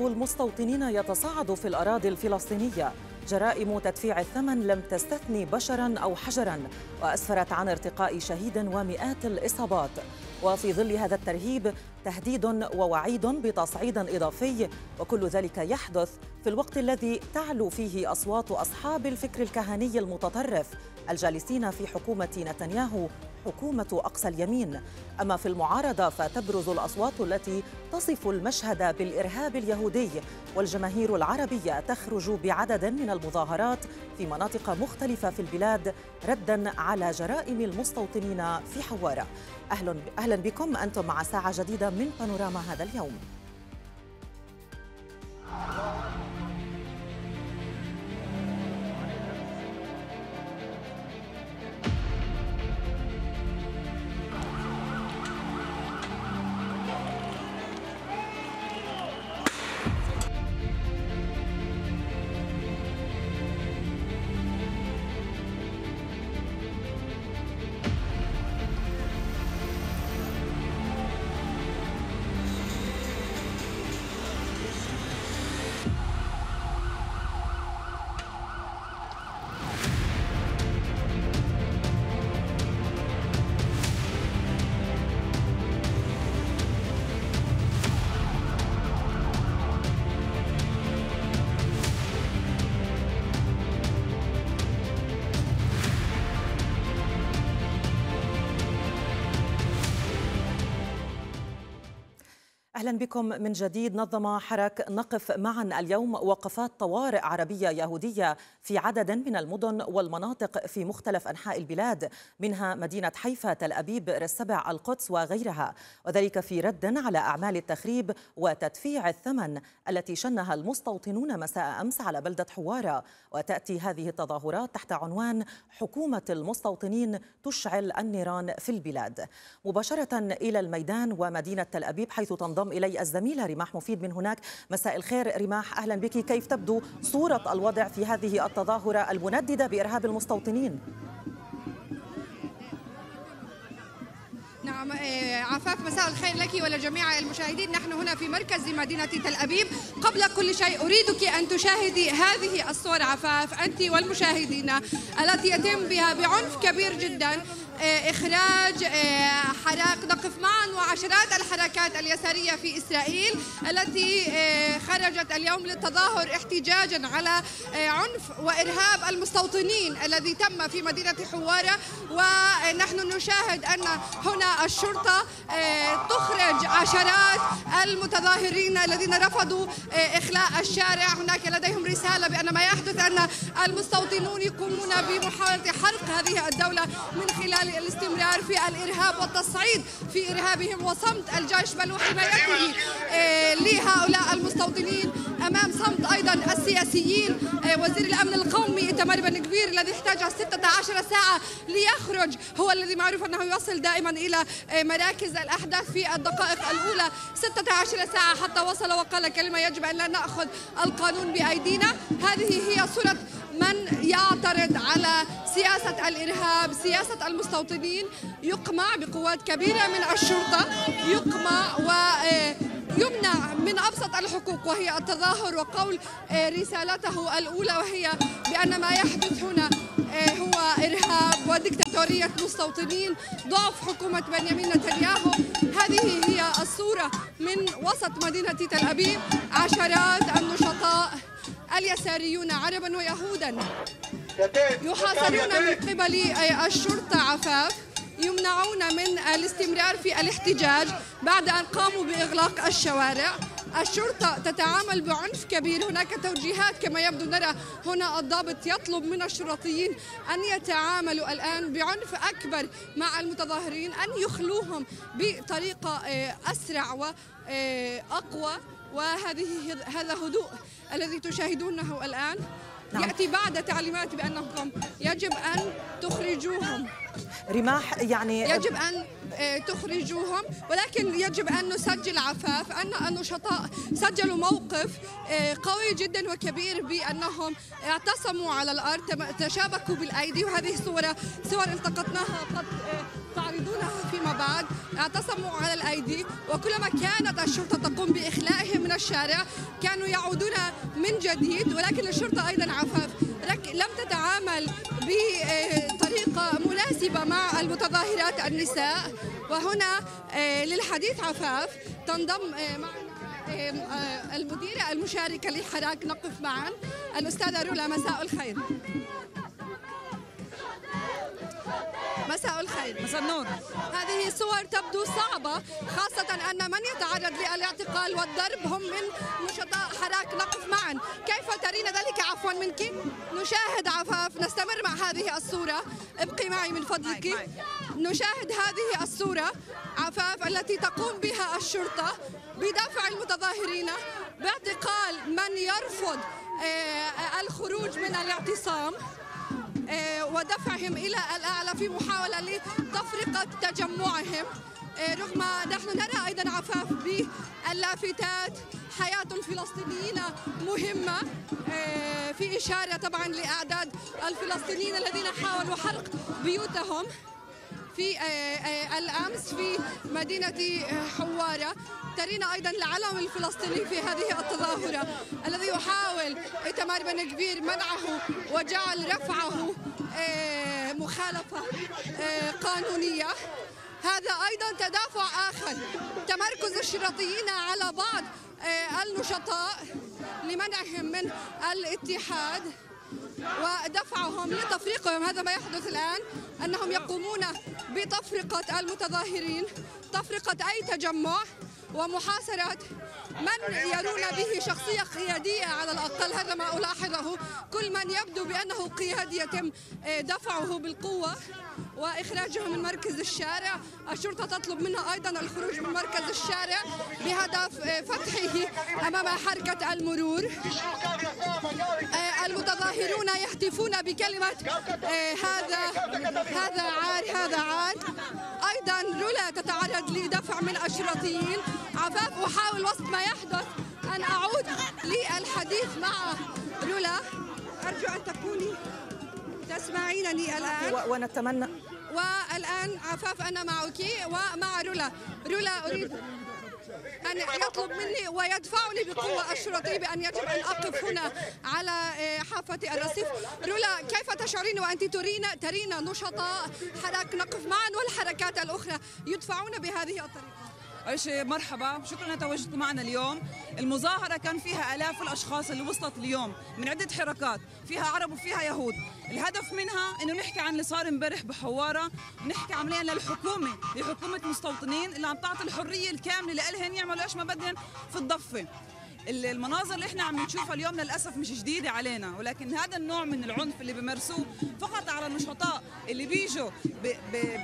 إرهاب المستوطنين يتصاعد في الأراضي الفلسطينية. جرائم تدفيع الثمن لم تستثني بشرا أو حجرا وأسفرت عن ارتقاء شهيد ومئات الإصابات. وفي ظل هذا الترهيب تهديد ووعيد بتصعيد إضافي وكل ذلك يحدث في الوقت الذي تعلو فيه أصوات أصحاب الفكر الكهني المتطرف الجالسين في حكومة نتنياهو حكومة أقصى اليمين. أما في المعارضة فتبرز الأصوات التي تصف المشهد بالإرهاب اليهودي والجماهير العربية تخرج بعدد من المظاهرات في مناطق مختلفة في البلاد ردا على جرائم المستوطنين في حوارة. أهلا, أهلا بكم. أنتم مع ساعة جديدة من بانوراما هذا اليوم. أهلا بكم من جديد. نظم حرك نقف معا اليوم وقفات طوارئ عربية يهودية في عدد من المدن والمناطق في مختلف أنحاء البلاد منها مدينة حيفا تل أبيب السبع القدس وغيرها. وذلك في رد على أعمال التخريب وتدفيع الثمن التي شنها المستوطنون مساء أمس على بلدة حوارة. وتأتي هذه التظاهرات تحت عنوان حكومة المستوطنين تشعل النيران في البلاد. مباشرة إلى الميدان ومدينة تل أبيب حيث تنضم إلي الزميلة رماح مفيد من هناك. مساء الخير رماح أهلا بك. كيف تبدو صورة الوضع في هذه التظاهرة المنددة بإرهاب المستوطنين؟ نعم عفاف مساء الخير لك ولجميع المشاهدين. نحن هنا في مركز مدينة تل أبيب. قبل كل شيء أريدك أن تشاهدي هذه الصور عفاف أنت والمشاهدين التي يتم بها بعنف كبير جدا. إخراج حراك نقف معا وعشرات الحركات اليسارية في إسرائيل التي خرجت اليوم للتظاهر احتجاجا على عنف وإرهاب المستوطنين الذي تم في مدينة حوارة. ونحن نشاهد أن هنا الشرطة تخرج عشرات المتظاهرين الذين رفضوا إخلاء الشارع. هناك لديهم رسالة بأن ما يحدث أن المستوطنون يقومون بمحاولة حرق هذه الدولة من خلال الاستمرار في الإرهاب والتصعيد في إرهابهم وصمت الجيش بل وحمايته لهؤلاء المستوطنين أمام صمت أيضا السياسيين. وزير الأمن القومي إتمار بن كبير الذي احتاج 16 ساعة ليخرج هو الذي معروف أنه يصل دائما إلى مراكز الأحداث في الدقائق الأولى. 16 ساعة حتى وصل وقال كلمة يجب أن لا نأخذ القانون بأيدينا. هذه هي صورة من يعترض على سياسة الإرهاب سياسة المستوطنين يقمع بقوات كبيرة من الشرطة يقمع و يمنع من أبسط الحقوق وهي التظاهر وقول رسالته الأولى وهي بأن ما يحدث هنا هو إرهاب وديكتاتورية مستوطنين ضعف حكومة بنيامين نتنياهو. هذه هي الصورة من وسط مدينة تل أبيب عشرات النشطاء اليساريون عربا ويهودا. يحاصرون من قبل الشرطة عفاف يمنعون من الاستمرار في الاحتجاج بعد أن قاموا بإغلاق الشوارع. الشرطة تتعامل بعنف كبير. هناك توجيهات كما يبدو نرى هنا الضابط يطلب من الشرطيين أن يتعاملوا الآن بعنف أكبر مع المتظاهرين أن يخلوهم بطريقة أسرع وأقوى وهذه هذا هدوء. الذي تشاهدونه الآن نعم. يأتي بعد تعليمات بأنكم يجب أن تخرجوهم رماح يعني يجب أن تخرجوهم ولكن يجب أن نسجل عفاف أن النشطاء سجلوا موقف قوي جدا وكبير بأنهم اعتصموا على الأرض تشابكوا بالأيدي وهذه صورة صور التقطناها قد بعد اعتصموا على الأيدي وكلما كانت الشرطة تقوم بإخلائهم من الشارع كانوا يعودون من جديد ولكن الشرطة أيضا عفاف. لم تتعامل بطريقة مناسبة مع المتظاهرات النساء. وهنا آه، للحديث عفاف. تنضم آه، معنا آه، المديرة المشاركة لحراك نقف معا. الأستاذة رولا مساء الخير. مساء الخير. مساء النور. هذه صور تبدو صعبة خاصة أن من يتعرض للاعتقال والضرب هم من نشطاء حراك نقف معا. كيف ترين ذلك؟ عفوا منك. نشاهد عفاف نستمر مع هذه الصورة. ابقي معي من فضلك. نشاهد هذه الصورة عفاف التي تقوم بها الشرطة بدفع المتظاهرين باعتقال من يرفض آه، الخروج من الاعتصام. ودفعهم إلى الأعلى في محاولة لتفرقة تجمعهم. آه، رغم نحن نرى أيضا عفاف باللافتات. حياة الفلسطينيين مهمة. آه، في إشارة طبعا لأعداد الفلسطينيين الذين حاولوا حرق بيوتهم. في الأمس في مدينة حوارة. ترينا أيضا العلم الفلسطيني في هذه التظاهرة الذي يحاول إيتمار بن كبير منعه وجعل رفعه آه، مخالفة آه، قانونية. هذا أيضا تدافع آخر. تمركز الشرطيين على بعض آه، النشطاء لمنعهم من الاتحاد. ودفعهم لتفريقهم هذا ما يحدث الآن أنهم يقومون بتفرقة المتظاهرين تفرقة أي تجمع ومحاصرة من يرون به شخصية قيادية على الأقل هذا ما ألاحظه كل من يبدو بأنه قيادي يتم آه، دفعه بالقوة. وإخراجه من مركز الشارع. الشرطة تطلب منها أيضا الخروج من مركز الشارع بهدف آه، فتحه أمام حركة المرور. آه، المتظاهرون يهتفون بكلمة هذا هذا عار هذا عار. أيضا رولا تتعرض لدفع من الشرطيين عفاف أحاول وسط ما يحدث. أن أعود للحديث مع رولا أرجو أن تكوني تسمعينني الآن؟ ونتمنى. والآن عفاف أنا معك ومع رولا. رولا أريد أن يطلب مني ويدفعني بقوة. الشرطي بأن يجب أن أقف هنا على آه، حافة الرصيف. رولا كيف تشعرين وأنت ترين ترين نشطاء حراك نقف معا والحركات الأخرى يدفعون بهذه الطريقة؟ شيء مرحبا. شكرا تواجدكم معنا اليوم. المظاهرة كان فيها آلاف الأشخاص اللي وصلت اليوم من عدة حركات فيها عرب وفيها يهود. الهدف منها إنه نحكي عن اللي صار امبارح بحوارة ونحكي عمليا للحكومة لحكومة مستوطنين اللي عم تعطي الحرية الكاملة لهم يعملوا إيش ما بدهم في الضفة. المناظر اللي إحنا عم نشوفها اليوم للأسف مش جديدة علينا ولكن هذا النوع من العنف اللي بمارسوه فقط على النشطاء اللي بيجوا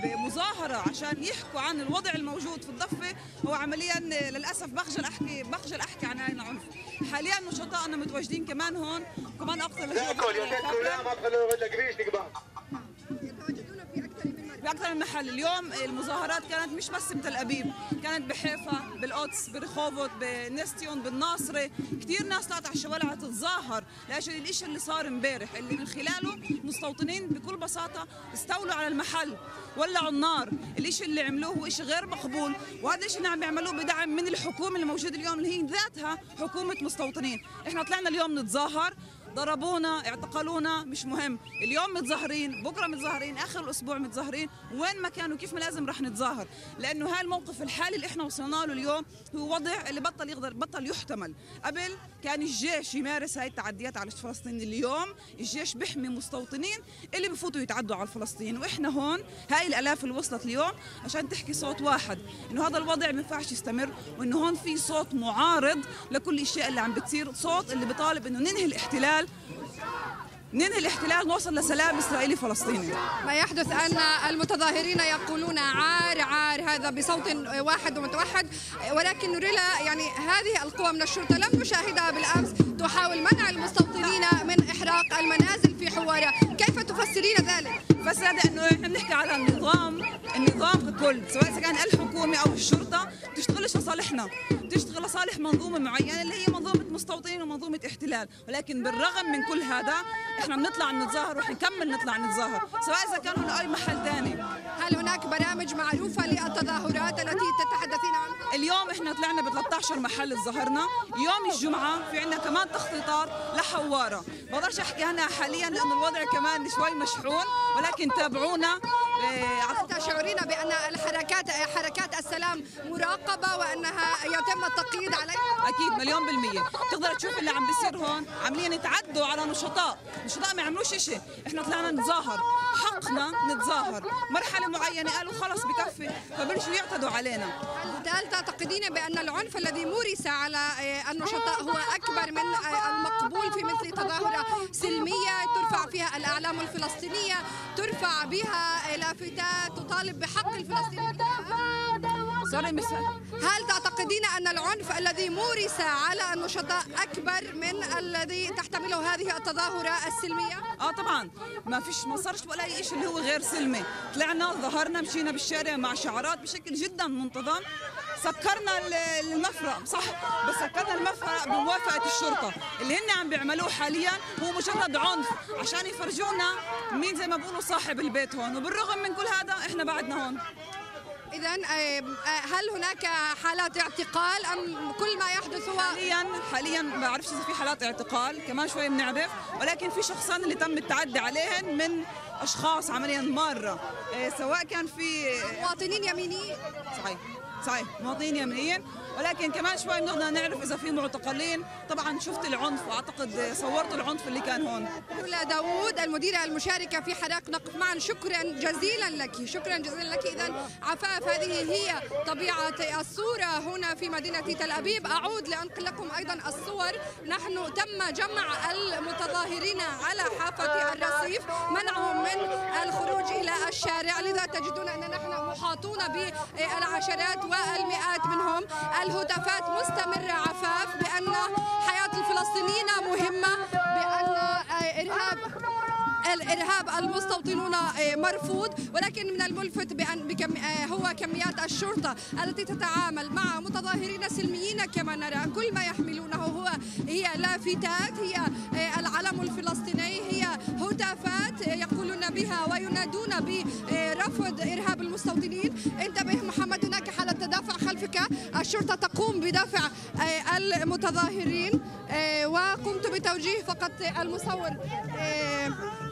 بمظاهرة عشان يحكوا عن الوضع الموجود في الضفة هو عمليا للأسف بخجل احكي بخجل أحكي عن هذا العنف. حاليا نشطائنا متواجدين كمان هون كمان أكثر بأكثر من محل. اليوم المظاهرات كانت مش بس بتل أبيب كانت بحيفا بالقدس برخوفوت بنستيون بالناصرة. كثير ناس طلعت على الشوارع تتظاهر لأجل الشيء اللي صار امبارح اللي من خلاله مستوطنين بكل بساطة استولوا على المحل ولعوا النار. الشيء اللي عملوه هو شيء غير مقبول وهذا الشيء اللي عم بيعملوه بدعم من الحكومة اللي موجودة اليوم اللي هي ذاتها حكومة مستوطنين. إحنا طلعنا اليوم نتظاهر ضربونا اعتقلونا مش مهم. اليوم متظاهرين بكرة متظاهرين آخر الأسبوع متظاهرين. وين ما كانوا كيف ما لازم رح نتظاهر؟ لأنه هاي الموقف الحالي اللي إحنا وصلنا له اليوم هو وضع اللي بطل يقدر بطل يحتمل. قبل كان الجيش يمارس هاي التعديات على الفلسطينيين اليوم الجيش بيحمي مستوطنين اللي بفوتوا يتعدوا على الفلسطينيين وإحنا هون هاي الآلاف اللي وصلت اليوم عشان تحكي صوت واحد إنه هذا الوضع ما ينفعش يستمر وإنه هون في صوت معارض لكل الاشياء اللي عم بتصير صوت اللي بيطالب إنه ننهي الاحتلال ننهي الاحتلال نوصل لسلام إسرائيلي فلسطيني. ما يحدث أن المتظاهرين يقولون عار عار هذا بصوت واحد ومتوحد ولكن نريلا يعني هذه القوى من الشرطة لم نشاهدها بالأمس. تحاول منع المستوطنين من إحراق المنازل في حواره كيف تفسرين ذلك؟ بس هذا إنه إحنا بنحكي على النظام النظام ككل سواء إذا كان الحكومة أو الشرطة بتشتغلش لصالحنا بتشتغل لصالح منظومة معينة اللي هي منظومة مستوطنين ومنظومة احتلال. ولكن بالرغم من كل هذا إحنا بنطلع نتظاهر وح نكمل نطلع نتظاهر سواء إذا كان هنا أي محل ثاني هل هناك برامج معروفة للتظاهرات التي تتحدثين عنها؟ اليوم إحنا طلعنا ب 13 محل تظاهرنا يوم الجمعة في عندنا كمان تخطيطات لحوارة. بقدرش أحكي عنها حاليا لأنه الوضع كمان شوي مشحون ولكن تابعونا. هل تشعرين بأن الحركات حركات السلام مراقبة وأنها يتم التقييد عليها؟ أكيد مليون بالمية، تقدر تشوف اللي عم بيصير هون؟ عاملين يتعدوا على نشطاء، نشطاء ما يعملوش شيء، إحنا طلعنا نتظاهر، حقنا نتظاهر، مرحلة معينة قالوا خلص بكفي. فبلشوا يعتدوا علينا. هل تعتقدين بأن العنف الذي مورس على النشطاء هو أكبر من المقبول في مثل تظاهرة سلمية ترفع فيها الأعلام الفلسطينية، ترفع بها لافتات تطالب بحق الفلسطينيين. هل تعتقدين أن العنف الذي مورس على النشطاء أكبر من الذي تحتمله هذه التظاهرة السلمية؟ آه طبعا. ما فيش ما صارش ولا أي شيء اللي هو غير سلمي، طلعنا ظهرنا مشينا بالشارع مع شعارات بشكل جدا منتظم. سكرنا المفرق صح؟ بس سكرنا المفرق بموافقه الشرطة. اللي هن عم بيعملوه حاليا هو مجرد عنف عشان يفرجونا مين زي ما بقولوا صاحب البيت هون. وبالرغم من كل هذا إحنا بعدنا هون. اذا هل هناك حالات اعتقال أم كل ما يحدث هو حاليا حاليا ما بعرفش إذا في حالات اعتقال كمان شوي بنعرف ولكن في شخصان اللي تم التعدي عليهن من أشخاص عمليا مارة. سواء كان في مواطنين يمينيين. صحيح صحيح مواطنين يمنيين ولكن كمان شوي بنقدر نعرف إذا في معتقلين. طبعا شفت العنف وأعتقد صورت العنف اللي كان هون. لولا داوود المديرة المشاركة في حراك نقف معا. شكرا جزيلا لك شكرا جزيلا لك. اذا عفاف هذه هي طبيعة الصورة هنا في مدينة تل أبيب. أعود لأنقل لكم أيضا الصور. نحن تم جمع المتظاهرين على حافة الرصيف منعهم من الخروج إلى الشارع. لذا تجدون أن نحن محاطون بالعشرات والمئات منهم. الهتافات مستمرة عفاف بأن حياة الفلسطينيين مهمة بأن إرهاب الإرهاب المستوطنون مرفوض. ولكن من الملفت بأن بكم هو كميات الشرطة التي تتعامل مع متظاهرين سلميين كما نرى. كل ما يحملونه هو هي لافتات هي العلم الفلسطيني هي هتافات يقولون بها وينادون برفض إرهاب المستوطنين. انتبه محمد هناك حالة تدافع خلفك. الشرطة تقوم بدفع المتظاهرين وقمت بتوجيه فقط المصور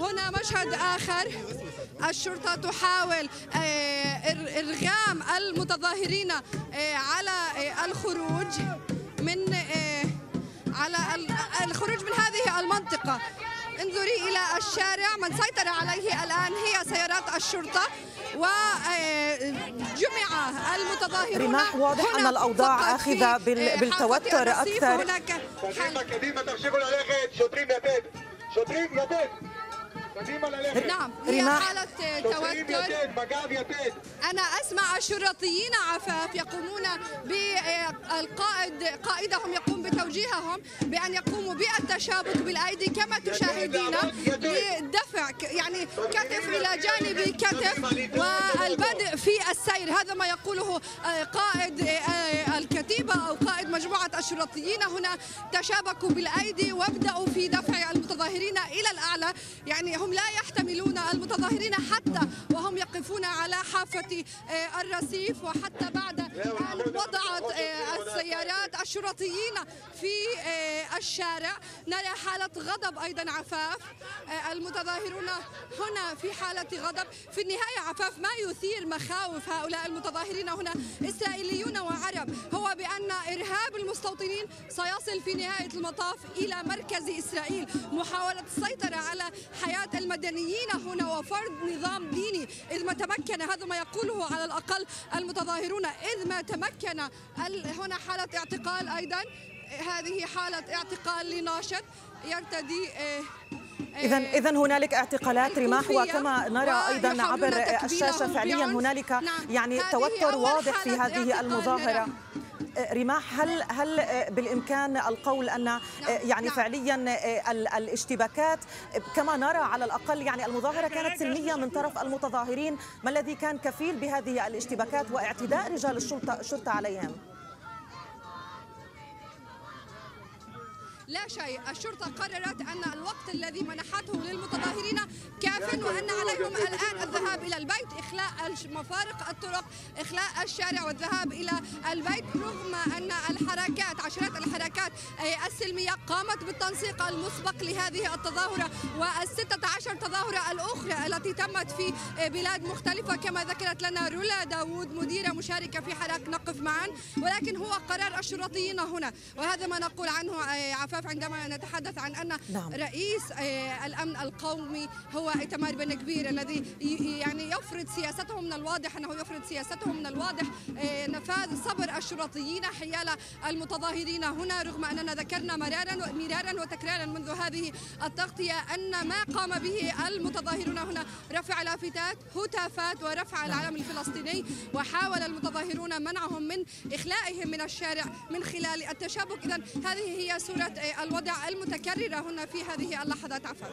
هنا مشهد آخر. الشرطة تحاول إرغام المتظاهرين على الخروج من على الخروج من هذه المنطقة. انظري إلى الشارع. من سيطر عليه الآن هي سيارات الشرطة وجمع المتظاهرون رماح واضح أن الأوضاع آخذة بالتوتر أكثر. هناك قديمة نعم هي حالة توتر. أنا أسمع الشرطيين عفاف يقومون بالقائد قائدهم يقوم بتوجيههم بأن يقوموا بالتشابك بالأيدي كما تشاهدين لدفع يعني كتف إلى جانب كتف والبدء في السير. هذا ما يقوله قائد الكتيبة أو قائد مجموعة الشرطيين. هنا تشابكوا بالأيدي وابدأوا في دفع المتظاهرين إلى الأعلى. يعني هم لا يحتملون المتظاهرين حتى وهم يقفون على حافة الرصيف وحتى بعد أن وضعت السيارات الشرطيين في الشارع. نرى حالة غضب أيضا عفاف. المتظاهرون هنا في حالة غضب. في النهاية عفاف ما يثير مخاوف هؤلاء المتظاهرين هنا؟ إسرائيليون وعرب. هو بأن إرهاب المستوطنين سيصل في نهاية المطاف إلى مركز إسرائيل. محاولة السيطرة على حياة المدنيين هنا وفرض نظام ديني إذ ما تمكن هذا ما يقوله على الأقل المتظاهرون إذ ما تمكن هنا حالة اعتقال أيضا. هذه حالة اعتقال لناشط يرتدي إذا إذا هنالك اعتقالات رماح وكما نرى أيضا عبر الشاشة فعليا هنالك نعم. يعني توتر واضح في هذه المظاهرة. رماح هل هل بالإمكان القول أن يعني فعليا الاشتباكات كما نرى على الأقل يعني المظاهرة كانت سلمية من طرف المتظاهرين ما الذي كان كفيل بهذه الاشتباكات واعتداء رجال الشرطة الشرطه عليهم؟ لا شيء. الشرطة قررت أن الوقت الذي منحته للمتظاهرين كاف وأن عليهم الآن الذهاب إلى البيت إخلاء مفارق الطرق إخلاء الشارع والذهاب إلى البيت. رغم أن الحركات عشرات الحركات السلمية قامت بالتنسيق المسبق لهذه التظاهرة والستة عشر تظاهرة الأخرى التي تمت في بلاد مختلفة. كما ذكرت لنا رولا داوود مديرة مشاركة في حراك نقف معا ولكن هو قرار الشرطيين هنا. وهذا ما نقول عنه عفاف عندما نتحدث عن أن نعم. رئيس الأمن القومي هو إتمار بن كبير الذي يعني يفرض سياسته من الواضح أنه يفرض سياسته من الواضح نفاذ صبر الشرطيين حيال المتظاهرين هنا رغم أننا ذكرنا مرارا مرارا وتكرارا منذ هذه التغطية أن ما قام به المتظاهرون هنا. رفع لافتات هتافات ورفع العلم الفلسطيني وحاول المتظاهرون منعهم من إخلائهم من الشارع من خلال التشابك. إذا هذه هي صورة الوضع المتكررة هنا في هذه اللحظات. عفاف.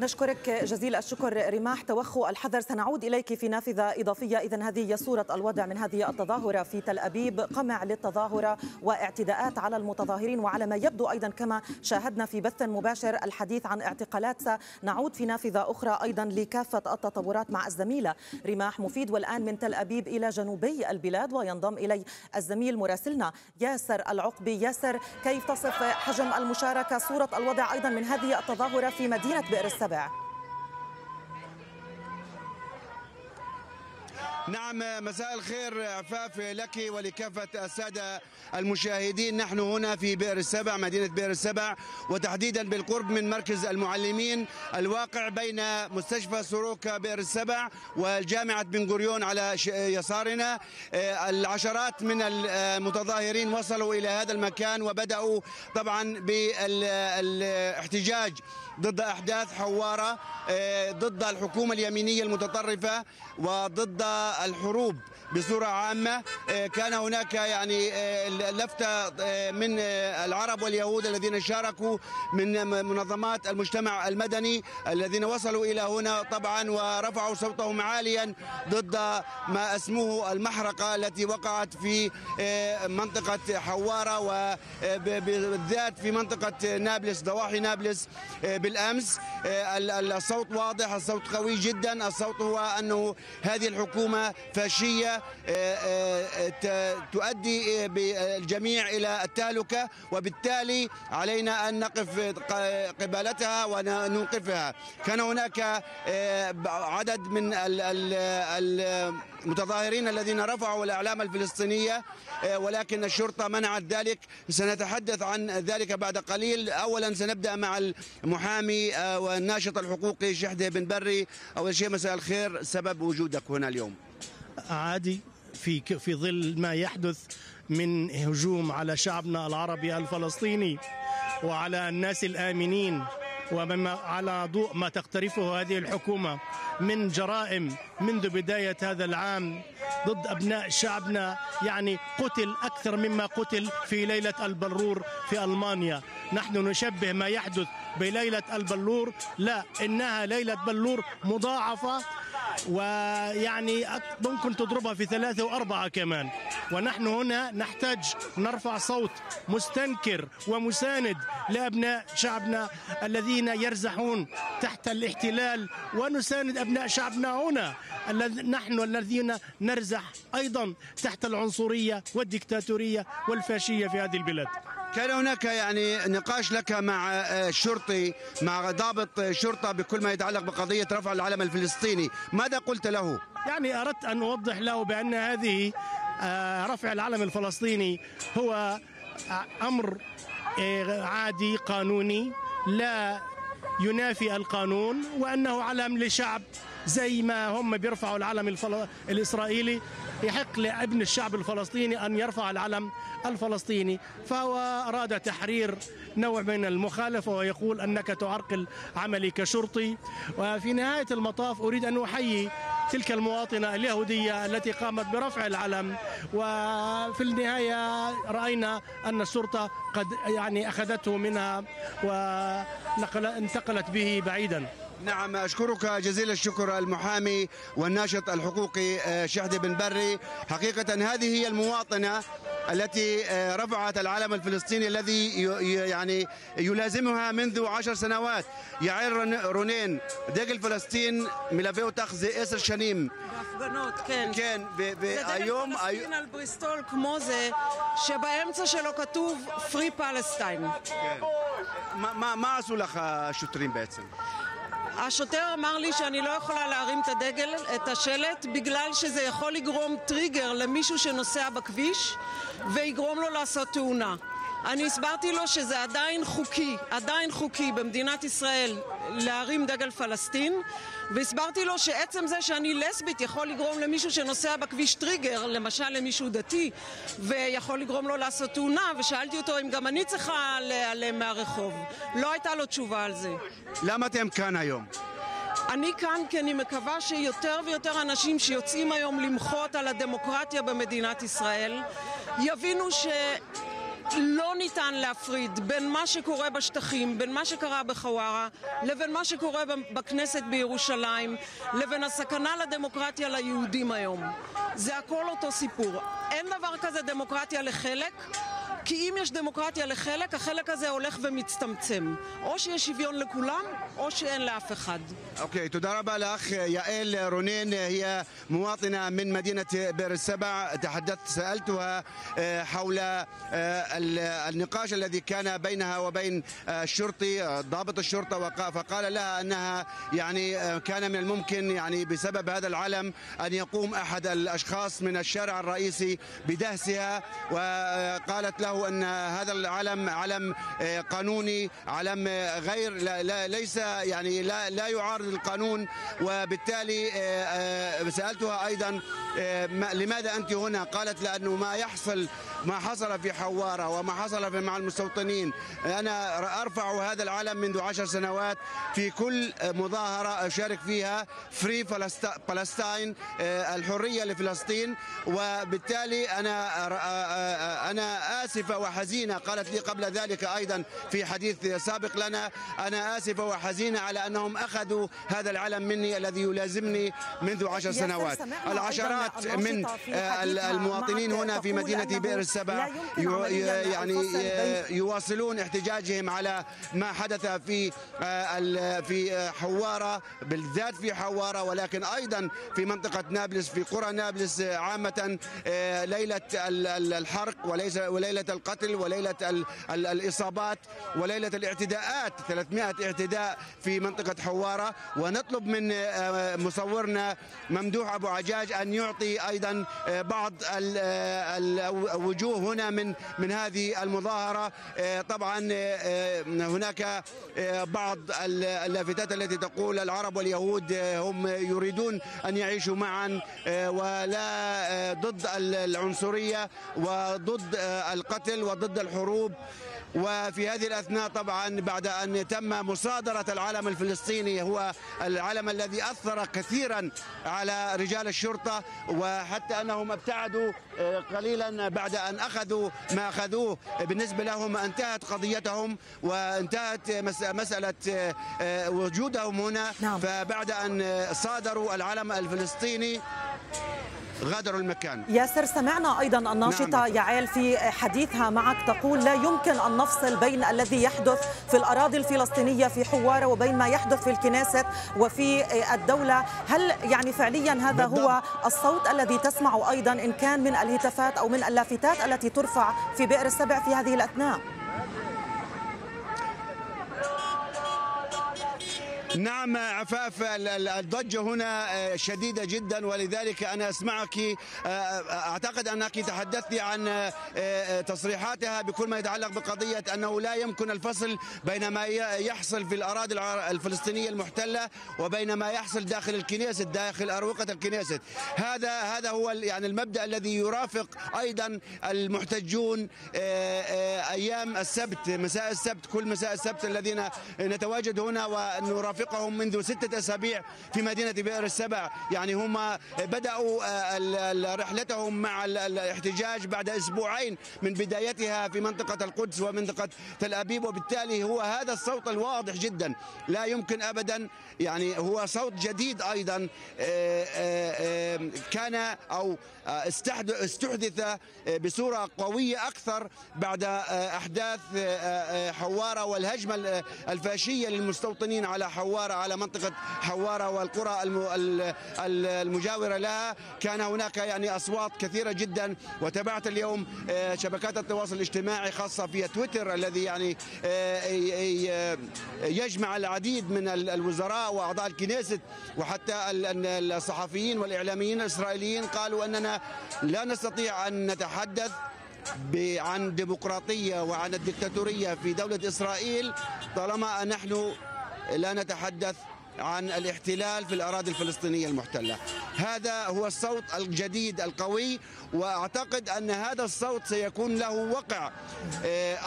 نشكرك جزيل الشكر رماح توخو الحذر. سنعود إليك في نافذة إضافية. إذا هذه هي صورة الوضع من هذه التظاهرة في تل أبيب. قمع للتظاهرة واعتداءات على المتظاهرين وعلى ما يبدو أيضا كما شاهدنا في بث مباشر الحديث عن اعتقالات. سنعود في نافذة أخرى أيضا لكافة التطورات مع الزميلة رماح مفيد. والآن من تل أبيب إلى جنوبي البلاد وينضم إلي الزميل مراسلنا ياسر العقبي. ياسر كيف تصف حجم المشاركة؟ صورة الوضع أيضا من هذه التظاهرة في مدينة بئر السبع. نعم مساء الخير عفاف لك ولكافة السادة المشاهدين. نحن هنا في بئر السبع مدينة بئر السبع وتحديدا بالقرب من مركز المعلمين الواقع بين مستشفى سروكا بئر السبع والجامعة بن غوريون على يسارنا. العشرات من المتظاهرين وصلوا إلى هذا المكان وبدأوا طبعا بالإحتجاج ضد أحداث حوارة ضد الحكومة اليمينية المتطرفة وضد الحروب بصورة عامة. كان هناك يعني لفته من العرب واليهود الذين شاركوا من منظمات المجتمع المدني الذين وصلوا إلى هنا طبعا ورفعوا صوتهم عاليا ضد ما اسموه المحرقة التي وقعت في منطقة حوارة وبالذات في منطقة نابلس ضواحي نابلس بالأمس الصوت واضح الصوت قوي جدا الصوت هو أنه هذه الحكومة فاشية تؤدي بالجميع إلى التهلكة وبالتالي علينا أن نقف قبالتها ونوقفها كان هناك عدد من المتظاهرين الذين رفعوا الإعلام الفلسطينية ولكن الشرطة منعت ذلك. سنتحدث عن ذلك بعد قليل. اولا سنبدأ مع المحامي والناشط الحقوقي شحده بن بري. أول شيء مساء الخير. سبب وجودك هنا اليوم. عادي. في في ظل ما يحدث من هجوم على شعبنا العربي الفلسطيني وعلى الناس الآمنين. ومما على ضوء ما تقترفه هذه الحكومة من جرائم منذ بداية هذا العام ضد أبناء شعبنا يعني قتل أكثر مما قتل في ليلة البلور في ألمانيا. نحن نشبه ما يحدث بليلة البلور لا إنها ليلة بلور مضاعفة ويعني ممكن تضربها في ثلاثة وأربعة كمان. ونحن هنا نحتاج نرفع صوت مستنكر ومساند لأبناء شعبنا الذين يرزحون تحت الاحتلال. ونساند أبناء شعبنا هنا نحن الذين نرزح أيضا تحت العنصرية والديكتاتورية والفاشية في هذه البلاد. كان هناك يعني نقاش لك مع الشرطي مع ضابط شرطة بكل ما يتعلق بقضية رفع العلم الفلسطيني ماذا قلت له؟ يعني أردت أن أوضح له بأن هذه رفع العلم الفلسطيني هو أمر عادي قانوني لا ينافي القانون وأنه علم لشعب زي ما هم بيرفعوا العلم الفل... الإسرائيلي يحق لابن الشعب الفلسطيني أن يرفع العلم الفلسطيني فهو أراد تحرير نوع من المخالفة ويقول أنك تعرقل عملي كشرطي. وفي نهاية المطاف أريد أن أحيي تلك المواطنة اليهودية التي قامت برفع العلم. وفي النهاية رأينا أن الشرطة قد يعني أخذته منها وانتقلت به بعيدا. نعم أشكرك جزيل الشكر المحامي والناشط الحقوقي شحدة بن بري حقيقة هذه هي المواطنة التي آه، رفعت العلم الفلسطيني الذي ي- ي- يعني يلازمها منذ عشر سنوات יעל רונן, דגל פלסטין מלווה אותך זה עשר שנים. בהפגנות, כן. כן, ו- זה והיום... דגל פלסטין על בריסטול כמו זה, שבאמצע שלו כתוב Free Palestine. כן. מה- מה מה עשו לך השוטרים בעצם? השוטר אמר לי שאני לא יכולה להרים את הדגל, את השלט, בגלל שזה יכול לגרום טריגר למישהו שנוסע בכביש, ויגרום לו לעשות תאונה. אני הסברתי לו שזה עדיין חוקי, עדיין חוקי במדינת ישראל להרים דגל פלסטין, והסברתי לו שעצם זה שאני לסבית יכול לגרום למישהו שנוסע בכביש טריגר, למשל למישהו דתי, ויכול לגרום לו לעשות תאונה, ושאלתי אותו אם גם אני צריכה להיעלם מהרחוב. לא הייתה לו תשובה על זה. למה אתם כאן היום? אני כאן כי אני מקווה שיותר ויותר אנשים שיוצאים היום למחות על הדמוקרטיה במדינת ישראל יבינו שלא ניתן להפריד בין מה שקורה בשטחים, בין מה שקרה בחווארה, לבין מה שקורה בכנסת בירושלים, לבין הסכנה לדמוקרטיה ליהודים היום. זה הכל אותו סיפור. אין דבר כזה דמוקרטיה לחלק. כי אם יש דמוקרטיה לחלק, החלק הזה הולך ומצטמצם. או שיש שוויון לכולם, או שאין לאף אחד. اوكي تدرى ربا الاخ يائل رونين هي مواطنه من مدينه بئر السبع تحدثت سالتها آه، حول آه، ال- النقاش الذي كان بينها وبين آه، الشرطي آه، ضابط الشرطه وقا- فقال لها انها يعني آه، كان من الممكن يعني بسبب هذا العلم ان يقوم احد الاشخاص من الشارع الرئيسي بدهسها وقالت له أن هذا العلم علم آه، قانوني علم غير لا لا ليس يعني لا لا يعارض القانون. وبالتالي آه، آه، سألتها أيضا ما- لماذا أنت هنا؟ قالت لأنه ما يحصل ما حصل في حوارة وما حصل مع المستوطنين. أنا أرفع هذا العلم منذ عشر سنوات في كل مظاهرة أشارك فيها فري فلسطين الحرية لفلسطين. وبالتالي أنا أنا آسفة وحزينة قالت لي قبل ذلك أيضا في حديث سابق لنا أنا آسفة وحزينة على أنهم أخذوا هذا العلم مني الذي يلازمني منذ عشر سنوات. العشرات أيضاً من آه، المواطنين هنا في أنه بئر السبع يعني يواصلون احتجاجهم على ما حدث في آه، في آه، حوارة بالذات في حوارة ولكن أيضا في منطقة نابلس في قرى نابلس عامة ليلة ال- ال- الحرق وليس وليلة القتل وليلة ال- ال- الإصابات وليلة الاعتداءات. 300 اعتداء في منطقة حوارة. ونطلب من آه، مصورنا ممدوح أبو عجاج أن يعطي أيضا آه، بعض ال- آه، الوجوه هنا من من هذه المظاهرة. آه، طبعا هناك بعض ال- اللافتات التي تقول العرب واليهود هم يريدون أن يعيشوا معا ولا ضد ال- العنصرية وضد آه، القتل وضد الحروب. وفي هذه الأثناء طبعا بعد أن تم مصادرة العلم الفلسطيني هو العلم الذي أثر كثيرا على رجال الشرطة وحتى أنهم ابتعدوا آه، قليلا بعد أن أخذوا ما أخذوه. بالنسبة لهم انتهت قضيتهم وانتهت مس- مسألة آه، وجودهم هنا. نعم. فبعد أن صادروا العلم الفلسطيني غادروا المكان ياسر سمعنا أيضا الناشطة نعم. يعيل في حديثها معك تقول لا يمكن أن نفصل بين الذي يحدث في الأراضي الفلسطينية في حواره وبين ما يحدث في الكنيست وفي الدولة، هل يعني فعليا هذا هو الصوت الذي تسمع أيضا إن كان من الهتافات أو من اللافتات التي ترفع في بئر السبع في هذه الأثناء؟ نعم عفاف ال- ال- الضجة هنا آه، شديدة جدا ولذلك أنا أسمعك آه، أعتقد أنك تحدثت عن آه، آه، تصريحاتها بكل ما يتعلق بقضية أنه لا يمكن الفصل بين ما يحصل في الأراضي الفلسطينية المحتلة وبين ما يحصل داخل الكنيست داخل أروقة الكنيست. هذا هذا هو يعني المبدأ الذي يرافق أيضا المحتجون آه، آه، أيام السبت مساء السبت كل مساء السبت الذين نتواجد هنا ونرافقهم. يفارقهم منذ ستة أسابيع في مدينة بئر السبع. يعني هم بدأوا رحلتهم مع الاحتجاج بعد أسبوعين من بدايتها في منطقة القدس ومنطقة تل أبيب. وبالتالي هو هذا الصوت الواضح جدا. لا يمكن أبدا يعني هو صوت جديد أيضا كان أو استحدث بصورة قوية أكثر بعد أحداث حوارة والهجمة الفاشية للمستوطنين على حوارة على منطقة حوارة والقرى المجاورة لها. كان هناك يعني أصوات كثيرة جدا. وتابعت اليوم شبكات التواصل الاجتماعي خاصة في تويتر الذي يعني يجمع العديد من الوزراء وأعضاء الكنيست وحتى الصحفيين والإعلاميين الإسرائيليين قالوا أننا لا نستطيع أن نتحدث عن ديمقراطية وعن الدكتاتورية في دولة إسرائيل طالما نحن لا نتحدث عن الاحتلال في الأراضي الفلسطينية المحتلة. هذا هو الصوت الجديد القوي وأعتقد أن هذا الصوت سيكون له وقع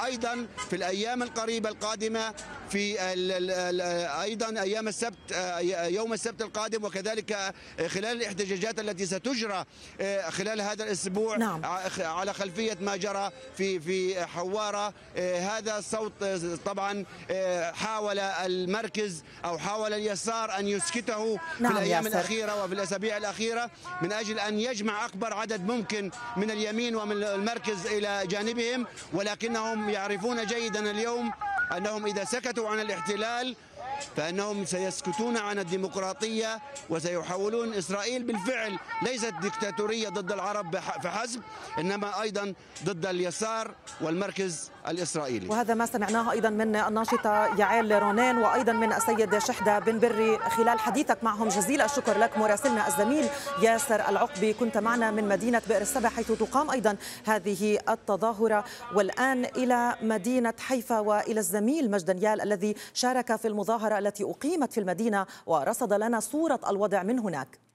أيضا في الأيام القريبة القادمة في أيضا أيام السبت يوم السبت القادم وكذلك خلال الاحتجاجات التي ستجرى خلال هذا الأسبوع نعم. على خلفية ما جرى في في حوارة هذا الصوت طبعا حاول المركز أو حاول اليسار أن يسكته نعم في الأيام ياسر. الأخيرة وفي الأسابيع الأخيرة من أجل أن يجمع أكبر عدد ممكن من اليمين ومن المركز إلى جانبهم ولكنهم يعرفون جيدا اليوم أنهم إذا سكتوا عن الاحتلال فإنهم سيسكتون عن الديمقراطية وسيحولون إسرائيل بالفعل ليست دكتاتوريه ضد العرب فحسب إنما أيضا ضد اليسار والمركز الإسرائيلي. وهذا ما سمعناه أيضا من الناشطة يعيل رونين وأيضا من السيد شحدة بن بري خلال حديثك معهم جزيل الشكر لك مراسلنا الزميل ياسر العقبي كنت معنا من مدينة بئر السبع حيث تقام أيضا هذه التظاهرة والآن إلى مدينة حيفا وإلى الزميل مجدنيال الذي شارك في المظاهرة التي أقيمت في المدينة ورصد لنا صورة الوضع من هناك.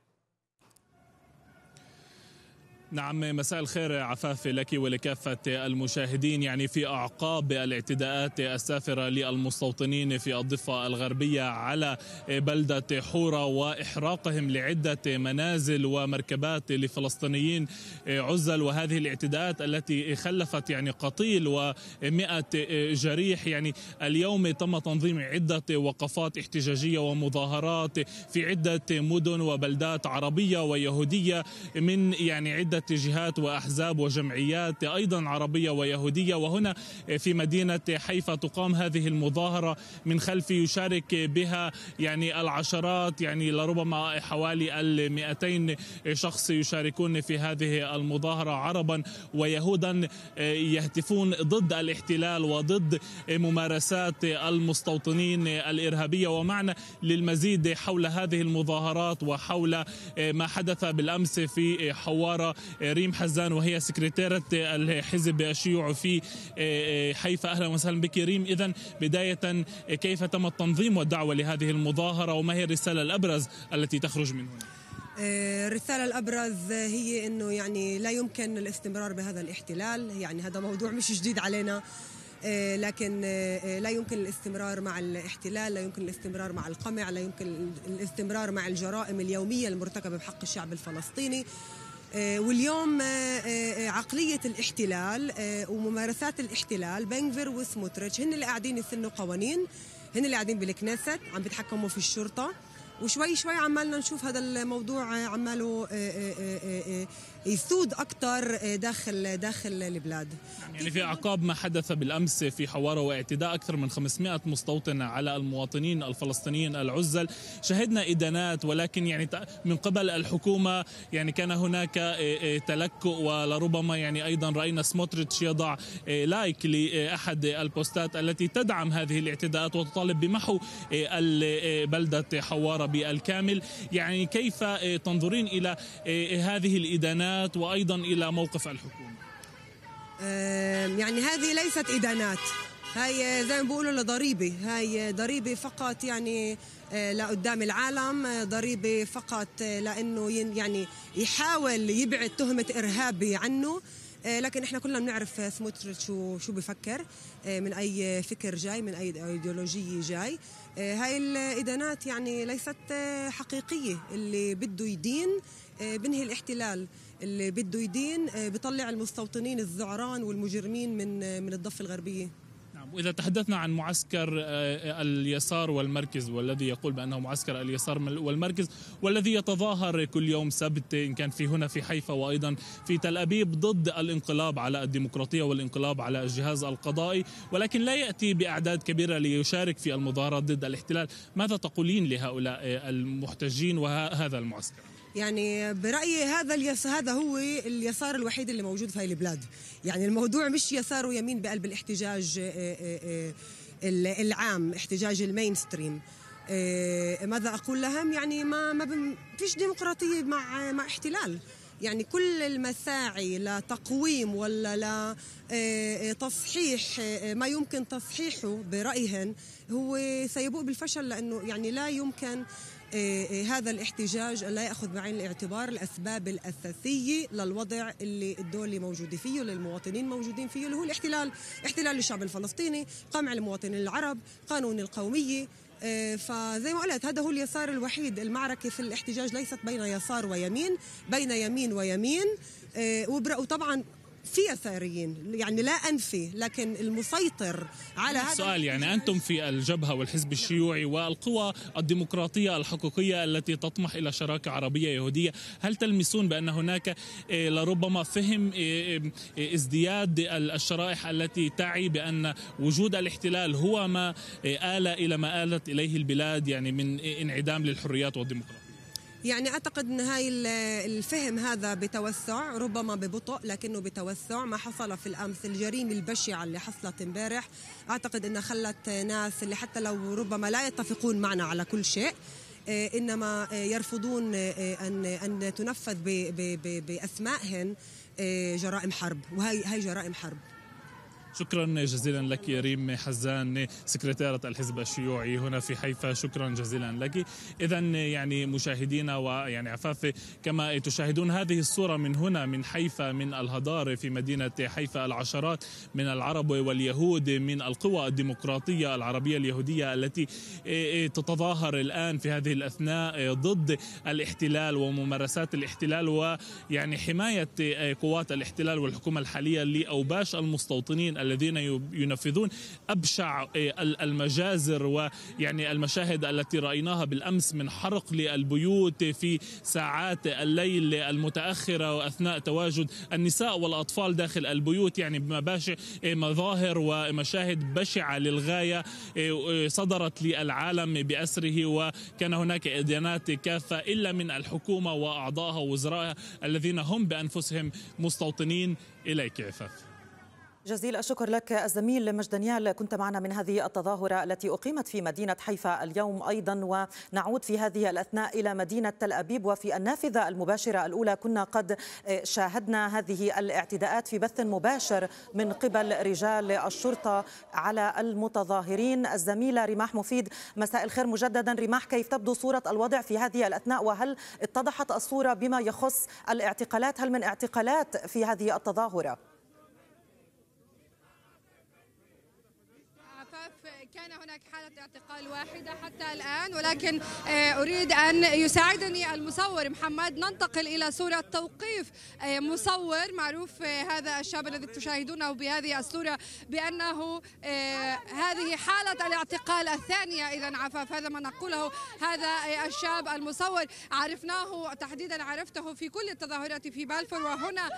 نعم مساء الخير عفاف لك ولكافة المشاهدين. يعني في أعقاب الاعتداءات السافرة للمستوطنين في الضفة الغربية على بلدة حورة وإحراقهم لعدة منازل ومركبات لفلسطينيين عزل. وهذه الاعتداءات التي خلفت يعني قتيل ومئة جريح. يعني اليوم تم تنظيم عدة وقفات احتجاجية ومظاهرات في عدة مدن وبلدات عربية ويهودية من يعني عدة جهات وأحزاب وجمعيات أيضا عربية ويهودية. وهنا في مدينة حيفا تقام هذه المظاهرة من خلف يشارك بها يعني العشرات يعني لربما حوالي ال 200 شخص يشاركون في هذه المظاهرة. عربا ويهودا يهتفون ضد الاحتلال وضد ممارسات المستوطنين الإرهابية. ومعنا للمزيد حول هذه المظاهرات وحول ما حدث بالأمس في حوارة ريم حزان وهي سكرتيرة الحزب الشيوعي في حيفا أهلا وسهلا بك ريم. إذا بداية كيف تم التنظيم والدعوة لهذه المظاهرة؟ وما هي الرسالة الأبرز التي تخرج من هنا؟ الرسالة الأبرز هي أنه يعني لا يمكن الاستمرار بهذا الاحتلال. يعني هذا موضوع مش جديد علينا. لكن لا يمكن الاستمرار مع الاحتلال لا يمكن الاستمرار مع القمع لا يمكن الاستمرار مع الجرائم اليومية المرتكبة بحق الشعب الفلسطيني. واليوم عقلية الاحتلال وممارسات الاحتلال بنغفر وسموتريتش هن اللي قاعدين يسنوا قوانين هن اللي قاعدين بالكنيست عم بيتحكموا في الشرطة وشوي شوي عمالنا نشوف هذا الموضوع عماله يسود أكثر داخل داخل البلاد. يعني في اعقاب ما حدث بالأمس في حوارة واعتداء أكثر من 500 مستوطن على المواطنين الفلسطينيين العزل. شهدنا إدانات ولكن يعني من قبل الحكومة يعني كان هناك تلكؤ ولربما يعني أيضا رأينا سموتريتش يضع لايك لأحد البوستات التي تدعم هذه الاعتداءات وتطالب بمحو بلدة حوارة بالكامل. يعني كيف تنظرين إلى هذه الإدانات؟ وأيضا إلى موقف الحكومة. يعني هذه ليست إدانات. هاي زي ما بيقولوا لضريبة. هاي ضريبة فقط يعني لقدام العالم ضريبة فقط لأنه يعني يحاول يبعد تهمة ارهابي عنه. آه، لكن إحنا كلنا بنعرف سموتريتش شو شو بفكر آه، من أي فكر جاي من أي ايديولوجيه جاي. آه، هاي الإدانات يعني ليست آه، حقيقية. اللي بده يدين آه، بنهي الاحتلال. اللي بده يدين آه، بيطلع المستوطنين الذعران والمجرمين من آه، من الضفة الغربية نعم وإذا تحدثنا عن معسكر آه، اليسار والمركز والذي يقول بأنه معسكر اليسار والمركز والذي يتظاهر كل يوم سبت إن كان في هنا في حيفا وأيضا في تل أبيب ضد الانقلاب على الديمقراطية والانقلاب على الجهاز القضائي ولكن لا يأتي بأعداد كبيرة ليشارك في المظاهرات ضد الاحتلال ماذا تقولين لهؤلاء المحتجين وهذا المعسكر؟ يعني برأيي هذا اليس هذا هو اليسار الوحيد اللي موجود في هاي البلاد. يعني الموضوع مش يسار ويمين بقلب الاحتجاج آه، آه، آه، العام احتجاج المين ستريم آه، ماذا أقول لهم؟ يعني ما ما فيش ديمقراطية مع مع احتلال. يعني كل المساعي لتقويم ولا لتصحيح ما يمكن تصحيحه برأيهن هو سيبوء بالفشل لأنه يعني لا يمكن هذا الاحتجاج لا يأخذ بعين الاعتبار الأسباب الأساسية للوضع اللي الدولي موجود فيه للمواطنين موجودين فيه اللي هو الاحتلال. احتلال الشعب الفلسطيني قمع المواطنين العرب قانون القومية. آه، فزي ما قلت هذا هو اليسار الوحيد. المعركة في الاحتجاج ليست بين يسار ويمين بين يمين ويمين. وطبعا في يساريين يعني لا أنفي لكن المسيطر على هذا سؤال يعني أنتم في الجبهة والحزب الشيوعي والقوى الديمقراطية الحقيقية التي تطمح إلى شراكة عربية يهودية هل تلمسون بأن هناك آه، لربما فهم آه، آه، ازدياد ال- الشرائح التي تعي بأن وجود الاحتلال هو ما آل إلى ما آلت إليه البلاد يعني من انعدام للحريات والديمقراطية؟ يعني أعتقد إن هاي ال- الفهم هذا بتوسع ربما ببطء لكنه بتوسع. ما حصل في الأمس الجريمة البشعة اللي حصلت امبارح أعتقد إنها خلت ناس اللي حتى لو ربما لا يتفقون معنا على كل شيء آه، إنما آه، يرفضون آه، أن أن تنفذ ب- ب- ب- بأسمائهن آه، جرائم حرب. وهي هي جرائم حرب. شكرا جزيلا لك يا ريم حزان سكرتيرة الحزب الشيوعي هنا في حيفا. شكرا جزيلا لك. إذا يعني مشاهدينا ويعني عفاف كما تشاهدون هذه الصورة من هنا من حيفا من الهضار في مدينة حيفا العشرات من العرب واليهود من القوى الديمقراطية العربية اليهودية التي تتظاهر الآن في هذه الأثناء ضد الاحتلال وممارسات الاحتلال ويعني حماية قوات الاحتلال والحكومة الحالية لأوباش المستوطنين الذين ينفذون أبشع المجازر ويعني المشاهد التي رأيناها بالأمس من حرق للبيوت في ساعات الليل المتأخرة وأثناء تواجد النساء والأطفال داخل البيوت يعني مباشر مظاهر ومشاهد بشعة للغاية صدرت للعالم بأسره وكان هناك إدانات كافة إلا من الحكومة وأعضائها ووزرائها الذين هم بأنفسهم مستوطنين. إليك عفاف جزيل الشكر لك الزميل مجدنيال كنت معنا من هذه التظاهرة التي أقيمت في مدينة حيفا اليوم أيضا ونعود في هذه الأثناء إلى مدينة تل أبيب وفي النافذة المباشرة الأولى كنا قد شاهدنا هذه الاعتداءات في بث مباشر من قبل رجال الشرطة على المتظاهرين. الزميلة رماح مفيد مساء الخير مجددا. رماح كيف تبدو صورة الوضع في هذه الأثناء؟ وهل اتضحت الصورة بما يخص الاعتقالات؟ هل من اعتقالات في هذه التظاهرة؟ كان هناك اعتقال واحدة حتى الآن ولكن أريد أن يساعدني المصور محمد. ننتقل إلى صورة توقيف مصور معروف هذا الشاب الذي تشاهدونه بهذه الصورة بأنه هذه حالة الاعتقال الثانية. إذا عفاف هذا ما نقوله هذا الشاب المصور. عرفناه تحديدا عرفته في كل التظاهرات في بالفور وهنا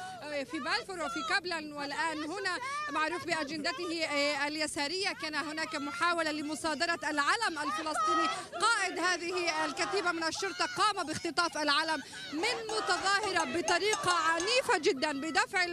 في بالفور وفي كابلن والآن هنا معروف بأجندته اليسارية. كان هناك محاولة لمصادرة العلم الفلسطيني. قائد هذه الكتيبة من الشرطة قام باختطاف العلم من متظاهرة بطريقة عنيفة جدا بدفع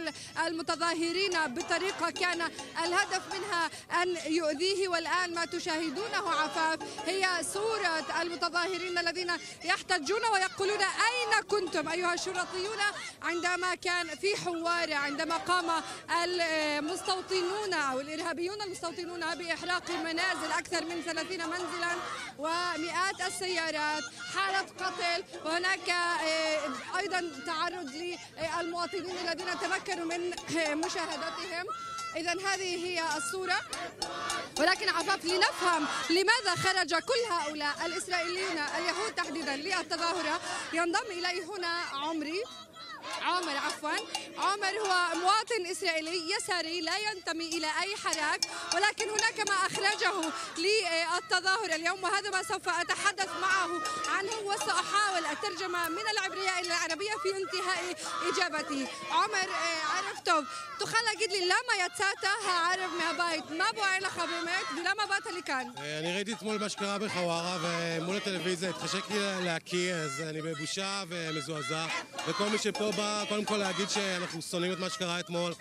المتظاهرين بطريقة كان الهدف منها أن يؤذيه. والآن ما تشاهدونه عفاف هي صورة المتظاهرين الذين يحتجون ويقولون أين كنتم أيها الشرطيون؟ عندما كان في حوارة عندما قام المستوطنون أو الإرهابيون المستوطنون بإحراق منازل أكثر من 30 منزلا ومئات السيارات حالة قتل. وهناك آه، أيضا تعرض للمواطنين الذين تمكنوا من مشاهدتهم. إذا هذه هي الصورة. ولكن عفاف لنفهم لماذا خرج كل هؤلاء الإسرائيليين اليهود تحديدا للتظاهرة. ينضم إلي هنا عمري. عمر عفوا عمر هو مواطن إسرائيلي يساري لا ينتمي إلى أي حراك ولكن هناك ما أخرجه للتظاهر اليوم وهذا ما سوف أتحدث معه عنه وسأحاول الترجمة من العبرية إلى العربية في انتهاء إجابتي עומר ערב טוב, תוכל להגיד לי למה יצאת הערב מהבית? מה בוער לך באמת ולמה באת לכאן? אני ראיתי אתמול מה שקרה בחווארה ומול הטלוויזיה התחשק לי להקיא אז אני בבושה ומזועזע וכל מי שפה בא קודם כל להגיד שאנחנו שונאים את מה שקרה אתמול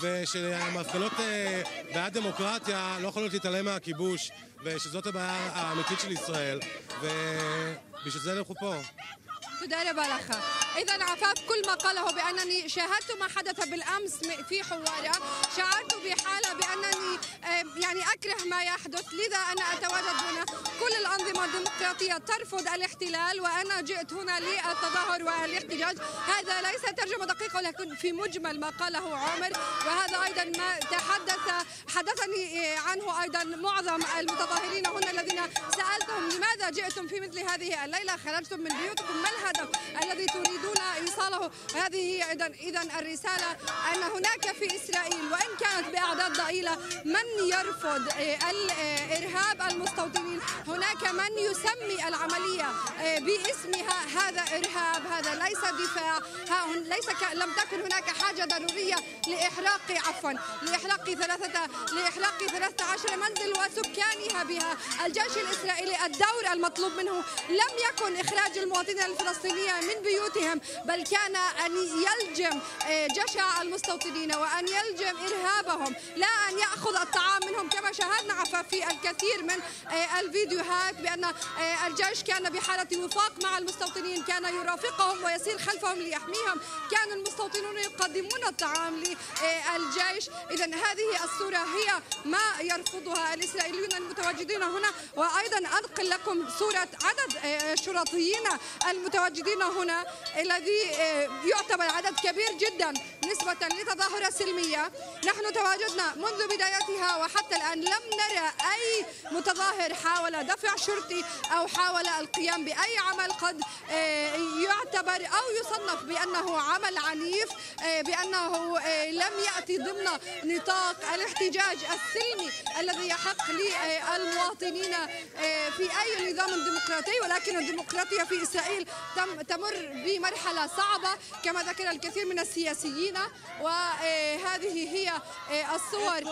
ושהמפגנות אה, בעד דמוקרטיה לא יכולות להתעלם מהכיבוש ושזאת הבעיה האמיתית של ישראל ובשביל זה אנחנו פה تدار بالخا إذا عفاف كل ما قاله بأنني شاهدت ما حدث بالأمس في حوارة. شعرت بحالة بأنني يعني أكره ما يحدث. لذا أنا أتواجد هنا. كل الأنظمة الديمقراطية ترفض الاحتلال وأنا جئت هنا للتظاهر والاحتجاج. هذا ليس ترجمة دقيقة ولكن في مجمل ما قاله عمر وهذا أيضا ما تحدث حدثني عنه أيضا معظم المتظاهرين هنا الذين سألتهم لماذا جئتم في مثل هذه الليلة. خرجتم من بيوتكم. ما الهدف الذي تريدون إيصاله. هذه هي إذا إذا الرسالة أن هناك في إسرائيل وإن كانت بأعداد ضئيلة من يرفض الإرهاب المستوطنين؟ هناك من يسمي العملية باسمها هذا إرهاب؟ هذا ليس دفاع. ليس. لم تكن هناك حاجة ضرورية لإحراق عفوا لإحراق ثلاثة لإحراق 13 منزل وسكانها بها. الجيش الإسرائيلي الدور المطلوب منه لم يكن إخراج المواطنين الفلسطينية من بيوتهم بل كان أن يلجم جشع المستوطنين وأن يلجم إرهابهم لا أن يأخذ الطعام منهم كما شاهدنا في الكثير من الفيديوهات بأن الجيش كان بحالة وفاق مع المستوطنين كان يرافقهم ويسير خلفهم ليحميهم. كان المستوطنون يقدمون الطعام للجيش إذا هذه الصورة هي ما يرفضها الإسرائيليون المتواجدين هنا. وأيضا أنقل لكم صورة عدد الشرطيين المتواجدين هنا الذي يعتبر عدد كبير جدا نسبة لتظاهرة سلمية. نحن تواجدنا منذ بدايتها وحتى الآن لم نرى أي متظاهر حاول دفع شرطي أو حاول القيام بأي عمل قد يعتبر أو يصنف بأنه عمل عنيف بأنه لم يأتي ضمن نطاق الاحتجاج السلمي الذي يحق للمواطنين في أي نظام ديمقراطي ولكن الديمقراطية في إسرائيل تم تمر بمرحلة صعبة كما ذكر الكثير من السياسيين وهذه هي الصور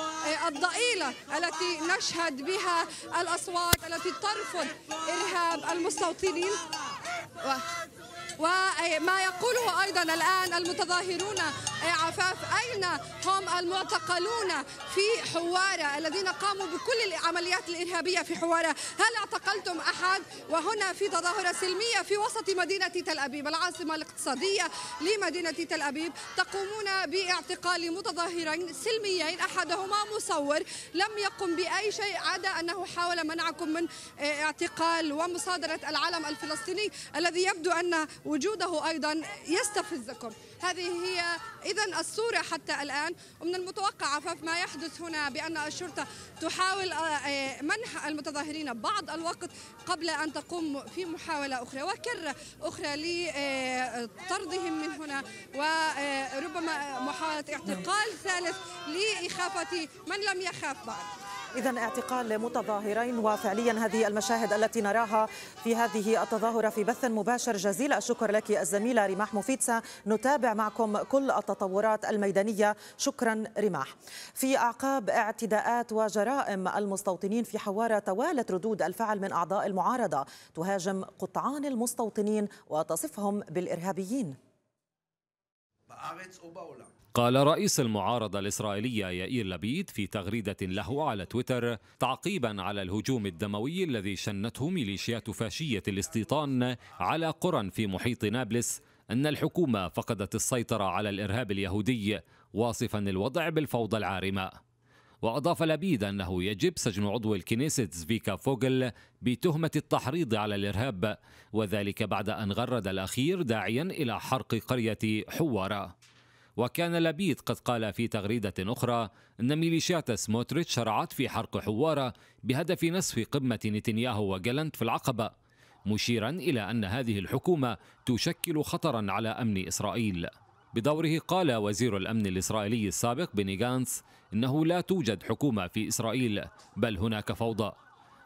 الضئيلة التي نشهد بها الأصوات التي ترفض إرهاب المستوطنين. وما يقوله أيضا الآن المتظاهرون عفاف أين هم المعتقلون في حوارة؟ الذين قاموا بكل العمليات الإرهابية في حوارة. هل اعتقلتم أحد؟ وهنا في تظاهرة سلمية في وسط مدينة تل أبيب العاصمة الاقتصادية لمدينة تل أبيب. تقومون باعتقال متظاهرين سلميين أحدهما مصور لم يقم بأي شيء عدا أنه حاول منعكم من اعتقال ومصادرة العلم الفلسطيني الذي يبدو أن وجوده أيضا يستفزكم. هذه هي إذا الصورة حتى الآن. ومن المتوقع ما يحدث هنا بأن الشرطة تحاول منح المتظاهرين بعض الوقت قبل أن تقوم في محاولة أخرى وكرة أخرى لطردهم من هنا. وربما محاولة اعتقال ثالث لإخافة من لم يخاف بعد. إذا اعتقال متظاهرين وفعليا هذه المشاهد التي نراها في هذه التظاهرة في بث مباشر. جزيل الشكر لك الزميلة رماح مفيدسة. نتابع معكم كل التطورات الميدانية. شكرا رماح. في أعقاب اعتداءات وجرائم المستوطنين في حوارة توالت ردود الفعل من أعضاء المعارضة. تهاجم قطعان المستوطنين وتصفهم بالإرهابيين. قال رئيس المعارضة الإسرائيلية يائير لبيد في تغريدة له على تويتر تعقيبا على الهجوم الدموي الذي شنته ميليشيات فاشية الاستيطان على قرى في محيط نابلس أن الحكومة فقدت السيطرة على الإرهاب اليهودي واصفا الوضع بالفوضى العارمة. وأضاف لبيد أنه يجب سجن عضو الكنيست زفيكا فوغل بتهمة التحريض على الإرهاب وذلك بعد أن غرد الأخير داعيا إلى حرق قرية حوارة. وكان لبيد قد قال في تغريدة أخرى أن ميليشيات سموتريتش شرعت في حرق حوارة بهدف نسف قمة نتنياهو وجالنت في العقبة مشيرا إلى أن هذه الحكومة تشكل خطرا على أمن إسرائيل. بدوره قال وزير الأمن الإسرائيلي السابق بني جانس إنه لا توجد حكومة في إسرائيل بل هناك فوضى.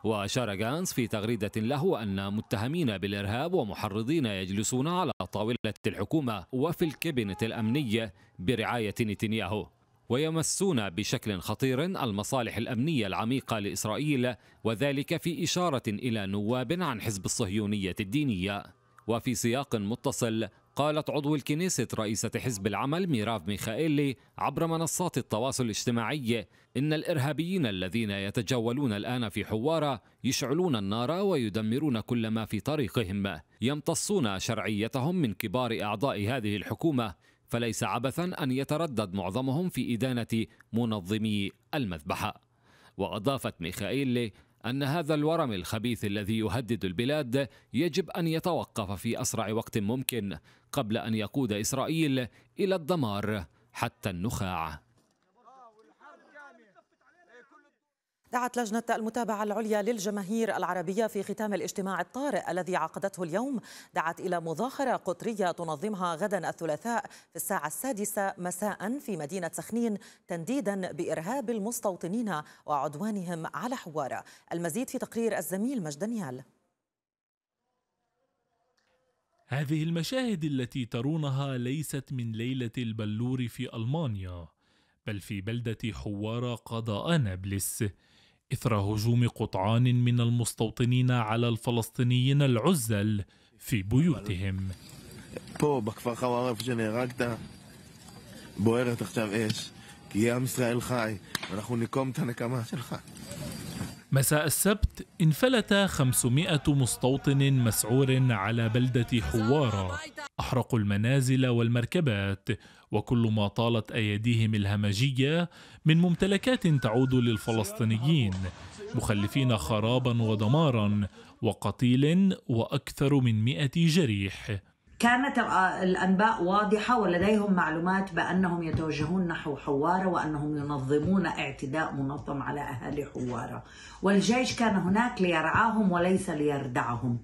وأشار جانس في تغريدة له أن متهمين بالإرهاب ومحرضين يجلسون على طاولة الحكومة وفي الكابينت الأمني برعاية نتنياهو. ويمسون بشكل خطير المصالح الأمنية العميقة لإسرائيل وذلك في إشارة إلى نواب عن حزب الصهيونية الدينية. وفي سياق متصل قالت عضو الكنيست رئيسة حزب العمل ميراف ميخائيلي عبر منصات التواصل الاجتماعي إن الإرهابيين الذين يتجولون الآن في حوارة يشعلون النار ويدمرون كل ما في طريقهم. يمتصون شرعيتهم من كبار أعضاء هذه الحكومة فليس عبثا أن يتردد معظمهم في إدانة منظمي المذبحة. وأضافت ميخائيل أن هذا الورم الخبيث الذي يهدد البلاد يجب أن يتوقف في أسرع وقت ممكن قبل أن يقود إسرائيل إلى الدمار حتى النخاع. دعت لجنة المتابعة العليا للجماهير العربية في ختام الاجتماع الطارئ الذي عقدته اليوم. دعت إلى مظاهرة قطرية تنظمها غدا الثلاثاء في الساعة السادسة مساء في مدينة سخنين تنديدا بإرهاب المستوطنين وعدوانهم على حوارة. المزيد في تقرير الزميل مجد دانيال هذه المشاهد التي ترونها ليست من ليلة البلور في ألمانيا بل في بلدة حوارة قضاء نابلس. إثر هجوم قطعان من المستوطنين على الفلسطينيين العزل في بيوتهم פה בכפר חווארה איפה שנהרגת בוערת עכשיו אש כי עם ישראל חי ואנחנו נקום את הנקמה שלך مساء السبت انفلت 500 مستوطن مسعور على بلدة حوارة أحرقوا المنازل والمركبات وكل ما طالت أيديهم الهمجية من ممتلكات تعود للفلسطينيين مخلفين خرابا ودمارا وقتيل وأكثر من مئة جريح. كانت الأنباء واضحة ولديهم معلومات بأنهم يتوجهون نحو حوارة وأنهم ينظمون اعتداء منظم على أهالي حوارة. والجيش كان هناك ليرعاهم وليس ليردعهم.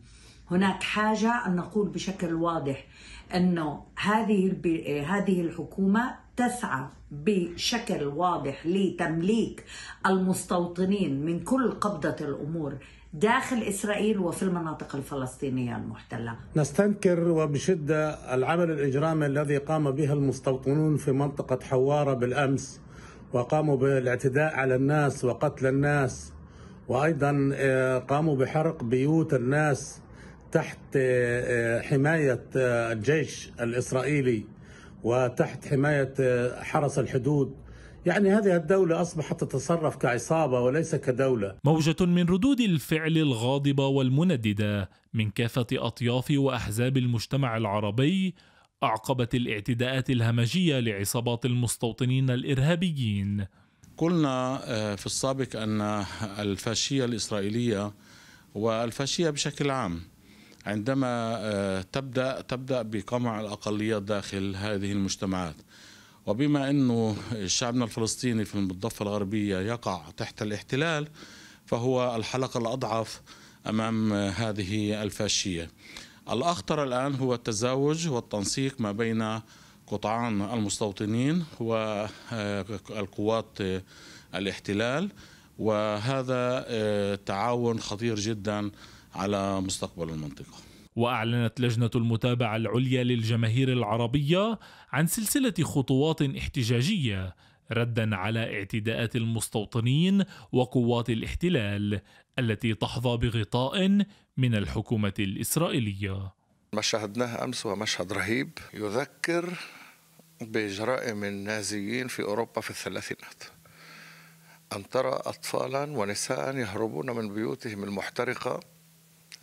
هناك حاجة أن نقول بشكل واضح. أنه هذه هذه الحكومة تسعى بشكل واضح لتمليك المستوطنين من كل قبضة الأمور داخل إسرائيل وفي المناطق الفلسطينية المحتلة. نستنكر وبشدة العمل الإجرامي الذي قام به المستوطنون في منطقة حوارة بالأمس وقاموا بالاعتداء على الناس وقتل الناس وأيضا قاموا بحرق بيوت الناس تحت حماية الجيش الإسرائيلي وتحت حماية حرس الحدود. يعني هذه الدولة أصبحت تتصرف كعصابة وليس كدولة. موجة من ردود الفعل الغاضبة والمنددة من كافة أطياف وأحزاب المجتمع العربي أعقبت الاعتداءات الهمجية لعصابات المستوطنين الإرهابيين. قلنا في السابق أن الفاشية الإسرائيلية والفاشية بشكل عام عندما تبدأ تبدأ بقمع الأقليات داخل هذه المجتمعات. وبما أنه شعبنا الفلسطيني في الضفة الغربية يقع تحت الاحتلال فهو الحلقة الأضعف أمام هذه الفاشية. الأخطر الآن هو التزاوج والتنسيق ما بين قطعان المستوطنين والقوات الاحتلال. وهذا تعاون خطير جدا على مستقبل المنطقة وأعلنت لجنة المتابعة العليا للجماهير العربية عن سلسلة خطوات احتجاجية ردا على اعتداءات المستوطنين وقوات الاحتلال التي تحظى بغطاء من الحكومة الإسرائيلية. ما شاهدناه أمس هو مشهد رهيب يذكر بجرائم النازيين في أوروبا في الثلاثينات. أن ترى اطفالا ونساء يهربون من بيوتهم المحترقة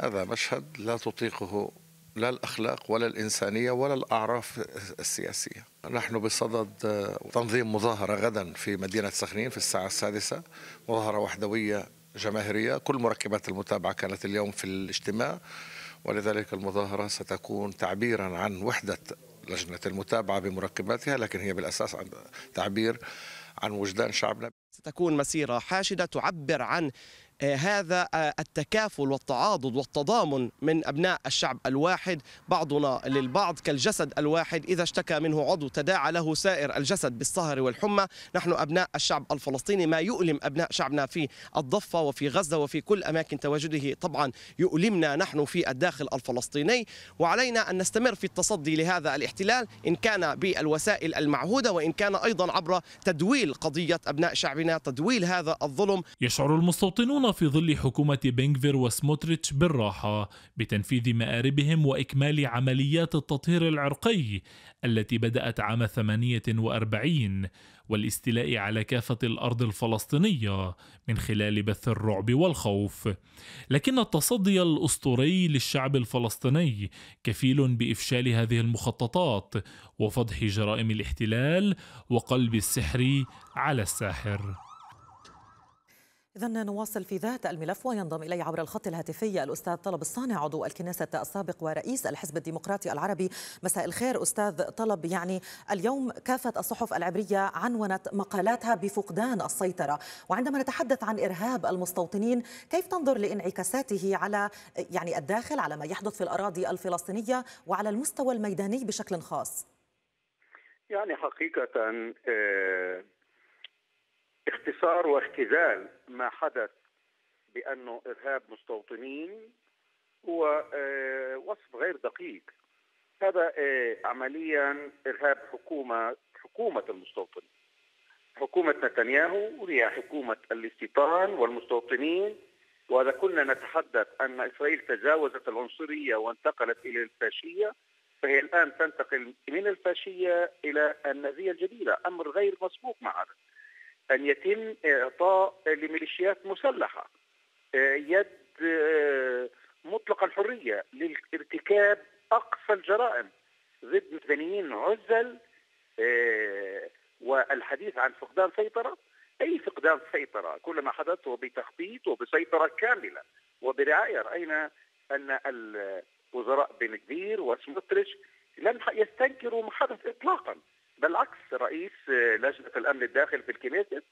هذا مشهد لا تطيقه لا الأخلاق ولا الإنسانية ولا الأعراف السياسية. نحن بصدد تنظيم مظاهرة غدا في مدينة سخنين في الساعة السادسة مظاهرة وحدوية جماهيرية. كل مركبات المتابعة كانت اليوم في الاجتماع ولذلك المظاهرة ستكون تعبيرا عن وحدة لجنة المتابعة بمركباتها لكن هي بالأساس عن تعبير عن وجدان شعبنا ستكون مسيرة حاشدة تعبر عن هذا آه، التكافل والتعاضد والتضامن من أبناء الشعب الواحد بعضنا للبعض كالجسد الواحد. إذا اشتكى منه عضو تداعى له سائر الجسد بالسهر والحمى. نحن أبناء الشعب الفلسطيني ما يؤلم أبناء شعبنا في الضفة وفي غزة وفي كل أماكن تواجده. طبعا يؤلمنا نحن في الداخل الفلسطيني. وعلينا أن نستمر في التصدي لهذا الاحتلال إن كان بالوسائل المعهودة وإن كان أيضا عبر تدويل قضية أبناء شعبنا تدويل هذا الظلم. يشعر المستوطنون في ظل حكومة بنغفير وسموتريتش بالراحة بتنفيذ مآربهم وإكمال عمليات التطهير العرقي التي بدأت عام 48 والاستيلاء على كافة الأرض الفلسطينية من خلال بث الرعب والخوف. لكن التصدي الأسطوري للشعب الفلسطيني كفيل بإفشال هذه المخططات وفضح جرائم الاحتلال وقلب السحر على الساحر. إذا نواصل في ذات الملف وينضم إلي عبر الخط الهاتفي الأستاذ طلب الصانع عضو الكنيسة السابق ورئيس الحزب الديمقراطي العربي. مساء الخير أستاذ طلب. يعني اليوم كافة الصحف العبرية عنونت مقالاتها بفقدان السيطرة. وعندما نتحدث عن إرهاب المستوطنين كيف تنظر لانعكاساته على يعني الداخل على ما يحدث في الأراضي الفلسطينية وعلى المستوى الميداني بشكل خاص؟ يعني حقيقة آه اختصار واختزال ما حدث بانه إرهاب مستوطنين هو آه، وصف غير دقيق. هذا آه، عمليا إرهاب حكومة حكومة المستوطنين حكومة نتنياهو هي حكومة الاستيطان والمستوطنين. واذا كنا نتحدث أن إسرائيل تجاوزت العنصرية وانتقلت إلى الفاشية فهي الآن تنتقل من الفاشية إلى النازية الجديدة. أمر غير مسبوق مع هذا أن يتم إعطاء لميليشيات مسلحة يد مطلق الحرية لارتكاب أقصى الجرائم ضد مدنيين عزل والحديث عن فقدان سيطرة. أي فقدان سيطرة؟ كل ما حدث هو بتخطيط وبسيطرة كاملة. وبرعاية رأينا أن الوزراء بن كبير وسموتريش لم يستنكروا ما حدث إطلاقا. بالعكس رئيس لجنة الأمن الداخلي في الكنيست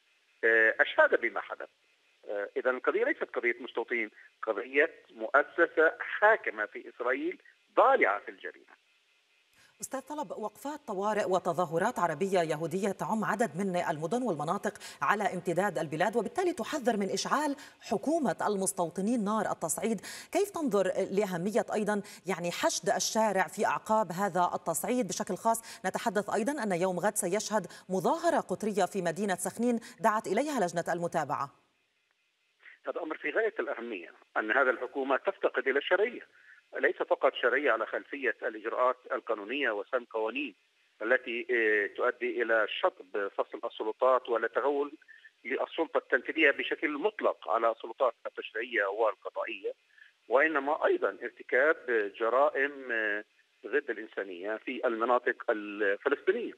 آه، اشاد بما حدث. آه، اذا القضية ليست قضية مستوطنين قضية مؤسسة حاكمة في إسرائيل ضالعة في الجريمة. أستاذ طلب وقفات طوارئ وتظاهرات عربية يهودية تعم عدد من المدن والمناطق على امتداد البلاد وبالتالي تحذر من إشعال حكومة المستوطنين نار التصعيد. كيف تنظر لأهمية أيضا يعني حشد الشارع في أعقاب هذا التصعيد؟ بشكل خاص نتحدث أيضا أن يوم غد سيشهد مظاهرة قطرية في مدينة سخنين دعت إليها لجنة المتابعة. هذا أمر في غاية الأهمية أن هذه الحكومة تفتقد إلى الشرعية. ليس فقط شرعية على خلفية الإجراءات القانونية وسن قوانين التي آه، تؤدي إلى شطب فصل السلطات ولا تغول للسلطة التنفيذية بشكل مطلق على السلطات التشريعية والقضائية وإنما أيضا ارتكاب جرائم آه، ضد الإنسانية في المناطق الفلسطينية.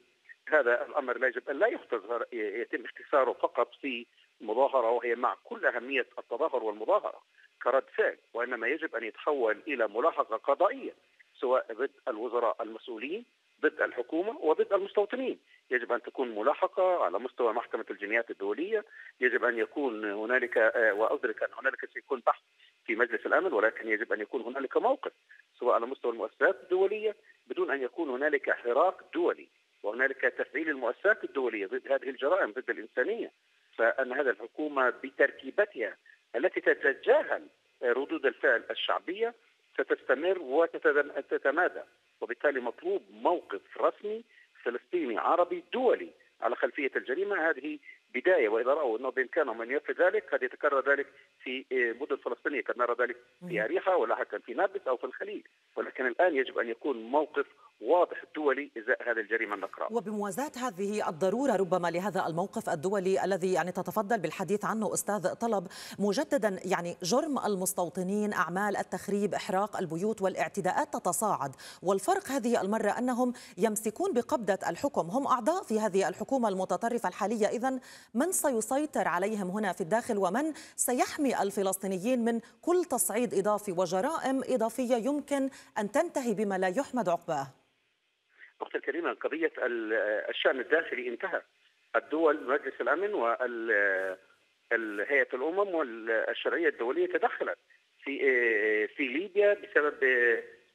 هذا الأمر لا يجب ان لا يختصر يتم اختصاره فقط في مظاهرة وهي مع كل أهمية التظاهر والمظاهرة كرد فعل وإنما يجب أن يتحول إلى ملاحظة قضائية سواء ضد الوزراء المسؤولين ضد الحكومة وضد المستوطنين، يجب أن تكون ملاحقة على مستوى محكمة الجنايات الدولية، يجب أن يكون هنالك آه، وأدرك أن هنالك سيكون بحث في مجلس الأمن ولكن يجب أن يكون هنالك موقف سواء على مستوى المؤسسات الدولية بدون أن يكون هنالك حراك دولي وهنالك تفعيل المؤسسات الدولية ضد هذه الجرائم ضد الإنسانية. فأن هذه الحكومة بتركيبتها التي تتجاهل ردود الفعل الشعبية ستستمر وتتمادى. وبالتالي مطلوب موقف رسمي فلسطيني عربي دولي على خلفية الجريمة. هذه بداية وإذا رأوا أنه بإمكانهم أن ينفذ ذلك قد يتكرر ذلك في مدن فلسطينية قد نرى ذلك في اريحا ولاحقا في نابلس أو في الخليل. ولكن الآن يجب أن يكون موقف واضح دولي إزاء هذه الجريمه النقراء. وبموازاة هذه الضرورة ربما لهذا الموقف الدولي الذي يعني تتفضل بالحديث عنه أستاذ طلب مجددا يعني جرم المستوطنين أعمال التخريب إحراق البيوت والإعتداءات تتصاعد. والفرق هذه المرة أنهم يمسكون بقبضة الحكم. هم أعضاء في هذه الحكومة المتطرفة الحالية. اذا من سيسيطر عليهم هنا في الداخل ومن سيحمي الفلسطينيين من كل تصعيد إضافي وجرائم إضافية يمكن أن تنتهي بما لا يحمد عقباه؟ أختي الكريمة قضية الشأن الداخلي انتهى. الدول مجلس الأمن وهيئه الأمم والشرعية الدولية تدخلت في في ليبيا بسبب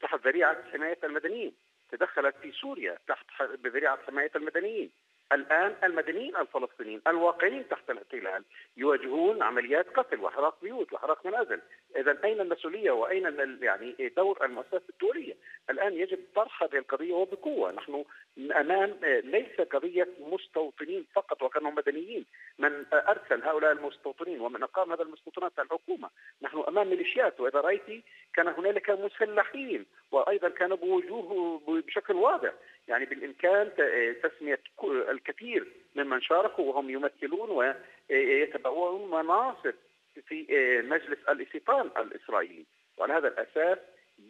تحت ذريعة حماية المدنيين. تدخلت في سوريا تحت بذريعة حماية المدنيين. الآن المدنيين الفلسطينيين الواقعين تحت الاحتلال يواجهون عمليات قتل واحراق بيوت واحراق منازل، اذا أين المسؤولية وأين يعني دور المؤسسات الدولية؟ الآن يجب طرح هذه القضية وبقوة، نحن أمام ليس قضية مستوطنين فقط وكانهم مدنيين، من أرسل هؤلاء المستوطنين ومن أقام هذا المستوطنات الحكومة، نحن أمام ميليشيات. وإذا رأيتي كان هنالك مسلحين. وأيضا كانوا بوجوه بشكل واضح، يعني بالإمكان تسمية الكثير ممن شاركوا وهم يمثلون ويتبوؤون مناصب في مجلس الاستيطان الإسرائيلي. وعلى هذا الأساس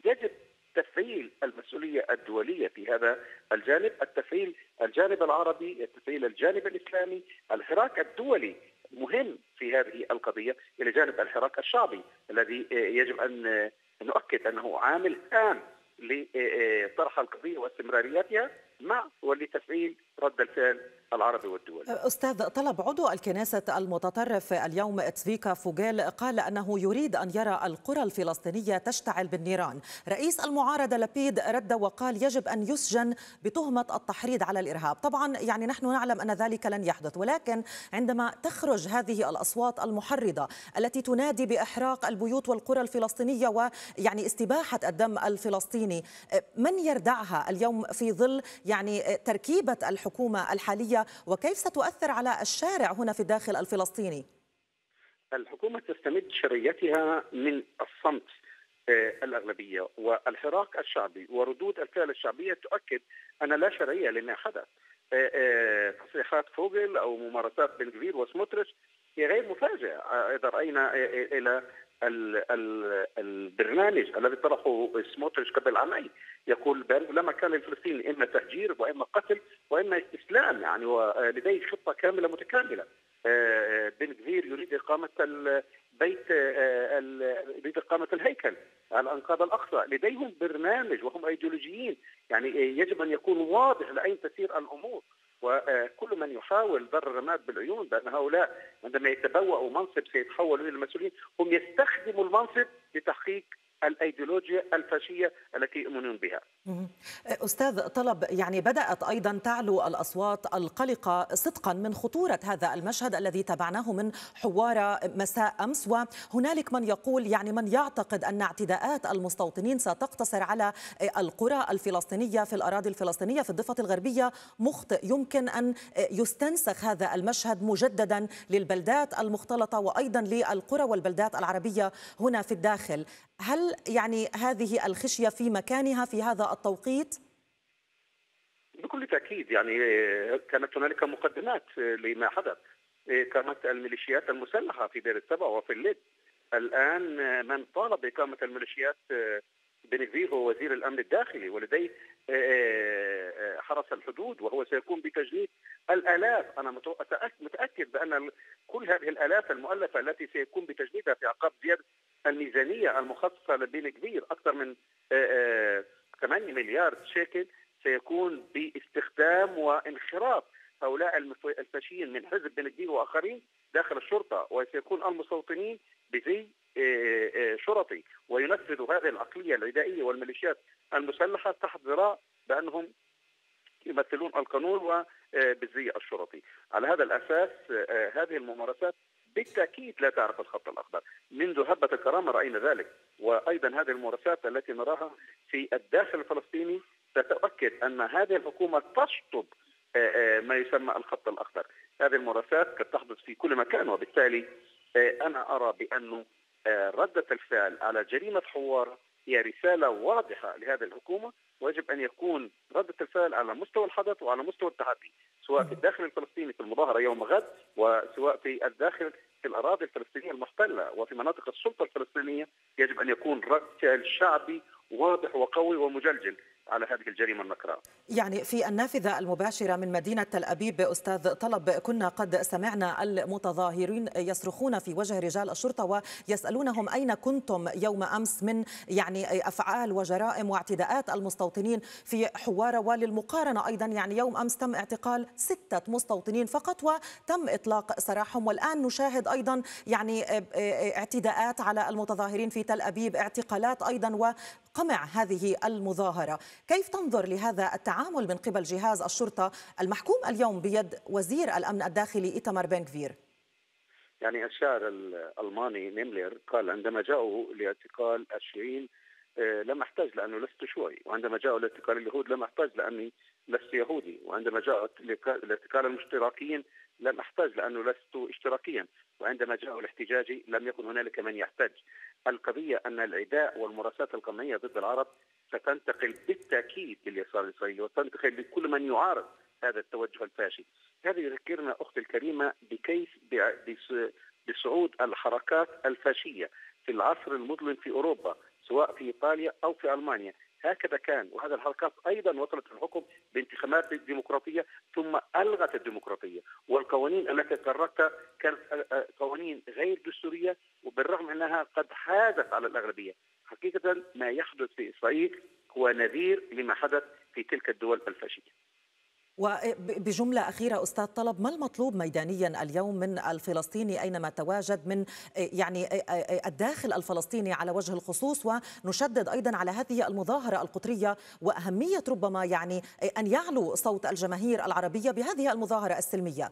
يجب تفعيل المسؤولية الدولية في هذا الجانب، التفعيل الجانب العربي، التفعيل الجانب الإسلامي، الحراك الدولي مهم في هذه القضية إلى جانب الحراك الشعبي الذي يجب أن نؤكد أنه عامل هام لطرح القضية واستمراريتها مع ولتفعيل رد الفعل العربي والدولي أستاذ طلب عضو الكنيسة المتطرف اليوم تسفيكا فوغيل قال أنه يريد أن يرى القرى الفلسطينية تشتعل بالنيران. رئيس المعارضة لبيد رد وقال يجب أن يسجن بتهمة التحريض على الإرهاب. طبعا يعني نحن نعلم أن ذلك لن يحدث ولكن عندما تخرج هذه الأصوات المحرضة التي تنادي بإحراق البيوت والقرى الفلسطينية ويعني استباحة الدم الفلسطيني من يردعها اليوم في ظل يعني تركيبة الحكومة الحالية وكيف ستؤثر على الشارع هنا في الداخل الفلسطيني؟ الحكومة تستمد شرعيتها من الصمت الأغلبية والحراك الشعبي وردود الفعل الشعبية تؤكد أن لا شرعية لما حدث تصريحات فوغل أو ممارسات بن كفير وسموتريش هي غير مفاجئة إذا رأينا إلى البرنامج الذي طرحه سموتريتش قبل عامين يقول بأنه لا مكان للفلسطيني إما تهجير وإما قتل وإما استسلام يعني ولديه خطة كاملة متكاملة. بن كفير يريد إقامة البيت يريد إقامة الهيكل على أنقاض الأقصى. لديهم برنامج وهم أيديولوجيين يعني يجب أن يكون واضح لأين تسير الأمور. وكل من يحاول ضر الرماد بالعيون بأن هؤلاء عندما يتبوأوا منصب سيتحولوا إلى المسؤولين هم يستخدموا المنصب لتحقيق الأيديولوجيا الفاشية التي يؤمنون بها. أستاذ طلب يعني بدأت أيضا تعلو الأصوات القلقة صدقا من خطورة هذا المشهد الذي تابعناه من حوار مساء أمس وهنالك من يقول يعني من يعتقد أن اعتداءات المستوطنين ستقتصر على القرى الفلسطينية في الأراضي الفلسطينية في الضفة الغربية. مخطئ يمكن أن يستنسخ هذا المشهد مجددا للبلدات المختلطة وأيضا للقرى والبلدات العربية هنا في الداخل. هل يعني هذه الخشية في مكانها في هذا التوقيت؟ بكل تأكيد يعني كانت هنالك مقدمات لما حدث. كانت الميليشيات المسلحة في دير السبع وفي الليد الآن من طالب بإقامة الميليشيات بن هو وزير الأمن الداخلي ولديه حرس الحدود وهو سيكون بتجنيد الآلاف. أنا متأكد بأن كل هذه الآلاف المؤلفة التي سيكون بتجنيدها في عقاب زيادة الميزانية المخصصة لبين كبير أكثر من 8 مليار شيكل سيكون باستخدام وانخراط. هؤلاء الفاشيين من حزب بن كبير وآخرين داخل الشرطة وسيكون المستوطنين بزي شرطي. وينفذوا هذه العقلية العدائية والميليشيات المسلحة تحت ذراع بأنهم يمثلون القانون وبالزي الشرطي. على هذا الأساس هذه الممارسات بالتأكيد لا تعرف الخط الأخضر. منذ هبة الكرامة رأينا ذلك. وأيضا هذه الممارسات التي نراها في الداخل الفلسطيني ستؤكد أن هذه الحكومة تشطب ما يسمى الخط الأخضر. هذه الممارسات قد تحدث في كل مكان وبالتالي أنا أرى بانه ردة الفعل على جريمة حوار هي رسالة واضحة لهذه الحكومة. ويجب أن يكون ردة الفعل على مستوى الحدث وعلى مستوى التحدي سواء في الداخل الفلسطيني في المظاهرة يوم غد وسواء في الداخل في الأراضي الفلسطينية المحتلة وفي مناطق السلطة الفلسطينية يجب أن يكون رد فعل شعبي واضح وقوي ومجلجل. على هذه الجريمة النكراء. يعني في النافذة المباشرة من مدينة تل أبيب أستاذ طلب كنا قد سمعنا المتظاهرين يصرخون في وجه رجال الشرطة ويسألونهم أين كنتم يوم أمس من يعني أفعال وجرائم واعتداءات المستوطنين في حواره وللمقارنة أيضا يعني يوم أمس تم اعتقال ستة مستوطنين فقط وتم إطلاق سراحهم والآن نشاهد أيضا يعني اعتداءات على المتظاهرين في تل أبيب اعتقالات أيضا وقمع هذه المظاهرة. كيف تنظر لهذا التعامل من قبل جهاز الشرطة المحكوم اليوم بيد وزير الأمن الداخلي إيتمار بنكفير؟ يعني الشاعر الألماني نيملر قال عندما جاءوا لإعتقال الشيوعيين لم أحتاج لأنه لست شيوعي، وعندما جاءوا لإعتقال اليهود لم أحتاج لأني لست يهودي، وعندما جاءوا لاعتقال المشتركين لم أحتاج لأنه لست اشتراكيا، وعندما جاءوا الاحتجاجي لم يكن هنالك من يحتج. القضية أن العداء والمراسات القمعية ضد العرب ستنتقل بالتأكيد لليسار الإسرائيلي وتنتقل لكل من يعارض هذا التوجه الفاشي. هذا يذكرنا أختي الكريمة بكيف بصعود الحركات الفاشية في العصر المظلم في أوروبا سواء في إيطاليا أو في ألمانيا هكذا كان. وهذه الحركات أيضا وصلت الحكم بانتخابات ديمقراطية ثم ألغت الديمقراطية. والقوانين التي قررتها كانت قوانين غير دستورية وبالرغم انها قد حازت على الأغلبية. حقيقة ما يحدث في إسرائيل هو نذير لما حدث في تلك الدول الفاشية. وبجملة أخيرة أستاذ طلب ما المطلوب ميدانيا اليوم من الفلسطيني أينما تواجد من يعني الداخل الفلسطيني على وجه الخصوص؟ ونشدد أيضا على هذه المظاهرة القطرية وأهمية ربما يعني أن يعلو صوت الجماهير العربية بهذه المظاهرة السلمية.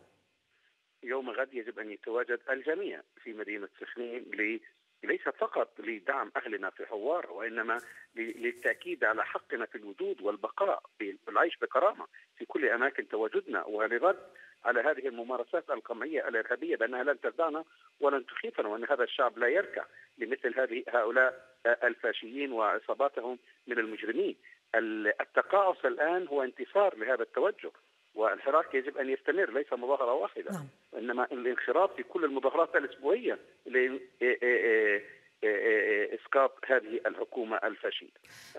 يوم غد يجب أن يتواجد الجميع في مدينة سخنين ليس فقط لدعم أهلنا في حوار وإنما للتأكيد على حقنا في الوجود والبقاء بالعيش بكرامة في كل أماكن تواجدنا ولرد على هذه الممارسات القمعية الإرهابية بأنها لن تردعنا ولن تخيفنا وإن هذا الشعب لا يركع لمثل هذه هؤلاء الفاشيين وعصاباتهم من المجرمين. التقاعس الآن هو انتصار لهذا التوجه والحراك يجب أن يستمر ليس مظاهرة واحدة نعم. إنما الانخراط في كل المظاهرات الأسبوعية إسقاط هذه الحكومة الفاشيه.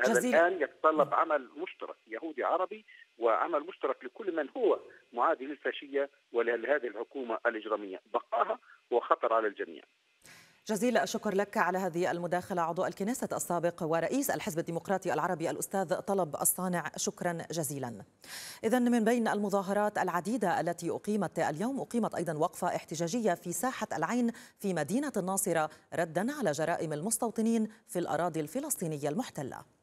هذا الآن يتطلب عمل مشترك يهودي عربي وعمل مشترك لكل من هو معادي للفاشية ولهذه الحكومة الإجرامية، بقاها هو خطر على الجميع. جزيل الشكر لك على هذه المداخلة. عضو الكنيسة السابق ورئيس الحزب الديمقراطي العربي الأستاذ طلب الصانع. شكرا جزيلا. إذا من بين المظاهرات العديدة التي أقيمت اليوم أقيمت أيضا وقفة احتجاجية في ساحة العين في مدينة الناصرة ردا على جرائم المستوطنين في الأراضي الفلسطينية المحتلة.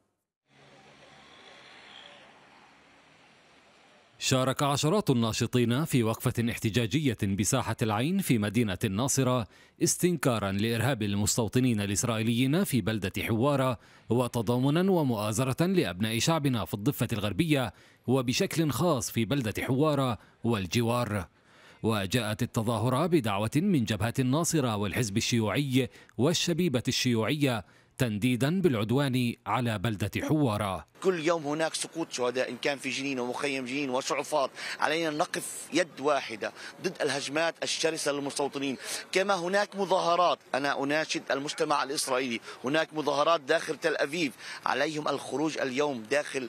شارك عشرات الناشطين في وقفة احتجاجية بساحة العين في مدينة الناصرة استنكارا لإرهاب المستوطنين الإسرائيليين في بلدة حوارة وتضامنا ومؤازرة لأبناء شعبنا في الضفة الغربية وبشكل خاص في بلدة حوارة والجوار. وجاءت التظاهرة بدعوة من جبهة الناصرة والحزب الشيوعي والشبيبة الشيوعية تنديدا بالعدوان على بلدة حوارة. كل يوم هناك سقوط شهداء إن كان في جنين ومخيم جنين وشعفاط علينا أن نقف يد واحدة ضد الهجمات الشرسة للمستوطنين. كما هناك مظاهرات أنا أناشد المجتمع الإسرائيلي هناك مظاهرات داخل تل أبيب عليهم الخروج اليوم داخل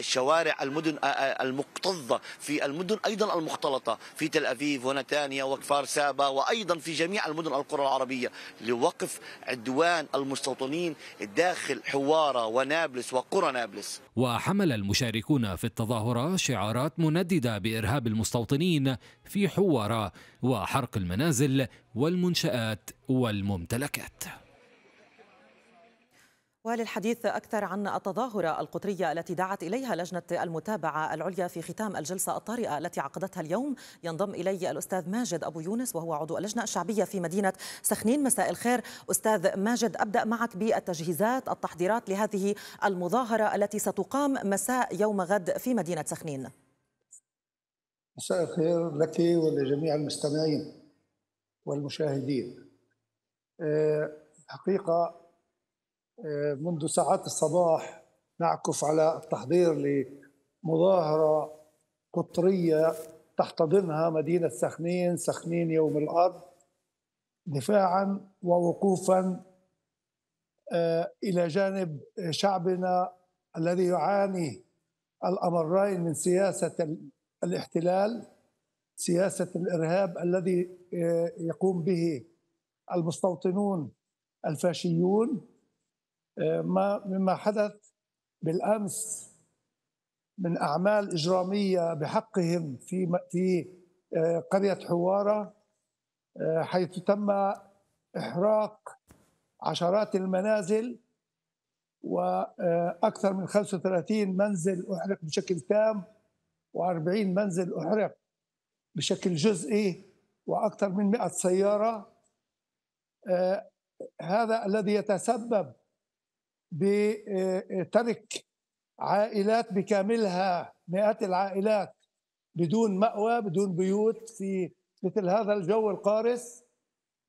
شوارع المدن المكتظة في المدن أيضا المختلطة. في تل أبيب ونتانيا وكفار سابا وأيضا في جميع المدن القرى العربية. لوقف عدوان المستوطنين داخل حوارة ونابلس وقرى نابلس. وحمل المشاركون في التظاهرة شعارات منددة بإرهاب المستوطنين في حوارة وحرق المنازل والمنشآت والممتلكات. وللحديث أكثر عن التظاهرة القطرية التي دعت إليها لجنة المتابعة العليا في ختام الجلسة الطارئة التي عقدتها اليوم. ينضم إلي الأستاذ ماجد أبو يونس وهو عضو اللجنة الشعبية في مدينة سخنين. مساء الخير. أستاذ ماجد أبدأ معك بالتجهيزات التحضيرات لهذه المظاهرة التي ستقام مساء يوم غد في مدينة سخنين. مساء الخير لك ولجميع المستمعين والمشاهدين. حقيقة منذ ساعات الصباح نعكف على التحضير لمظاهرة قطرية تحتضنها مدينة سخنين سخنين يوم الأرض دفاعا ووقوفا آه، إلى جانب شعبنا الذي يعاني الأمرين من سياسة الاحتلال سياسة الإرهاب الذي آه، يقوم به المستوطنون الفاشيون. آه، ما مما حدث بالأمس من أعمال إجرامية بحقهم في في آه، قرية حوارة حيث تم إحراق عشرات المنازل وأكثر من 35 منزل أحرق بشكل تام و40 منزل أحرق بشكل جزئي وأكثر من 100 سيارة. آه، هذا الذي يتسبب بترك عائلات بكاملها مئات العائلات بدون مأوى بدون بيوت في مثل هذا الجو القارس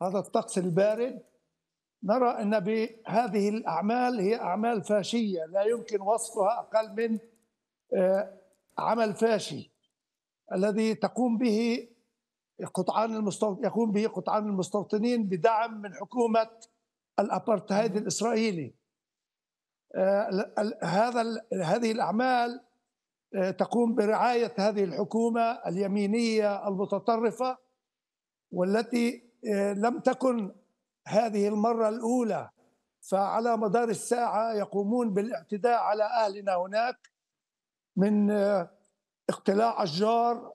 هذا الطقس البارد. نرى أن بهذه الأعمال هي أعمال فاشية لا يمكن وصفها أقل من آه، عمل فاشي. الذي تقوم به قطعان المستوطن يقوم به قطعان المستوطنين بدعم من حكومة الأبارتهايد الإسرائيلي. هذا هذه الأعمال آه، تقوم برعاية هذه الحكومة اليمينية المتطرفة والتي آه، لم تكن هذه المرة الأولى. فعلى مدار الساعة يقومون بالاعتداء على أهلنا هناك من اقتلاع أشجار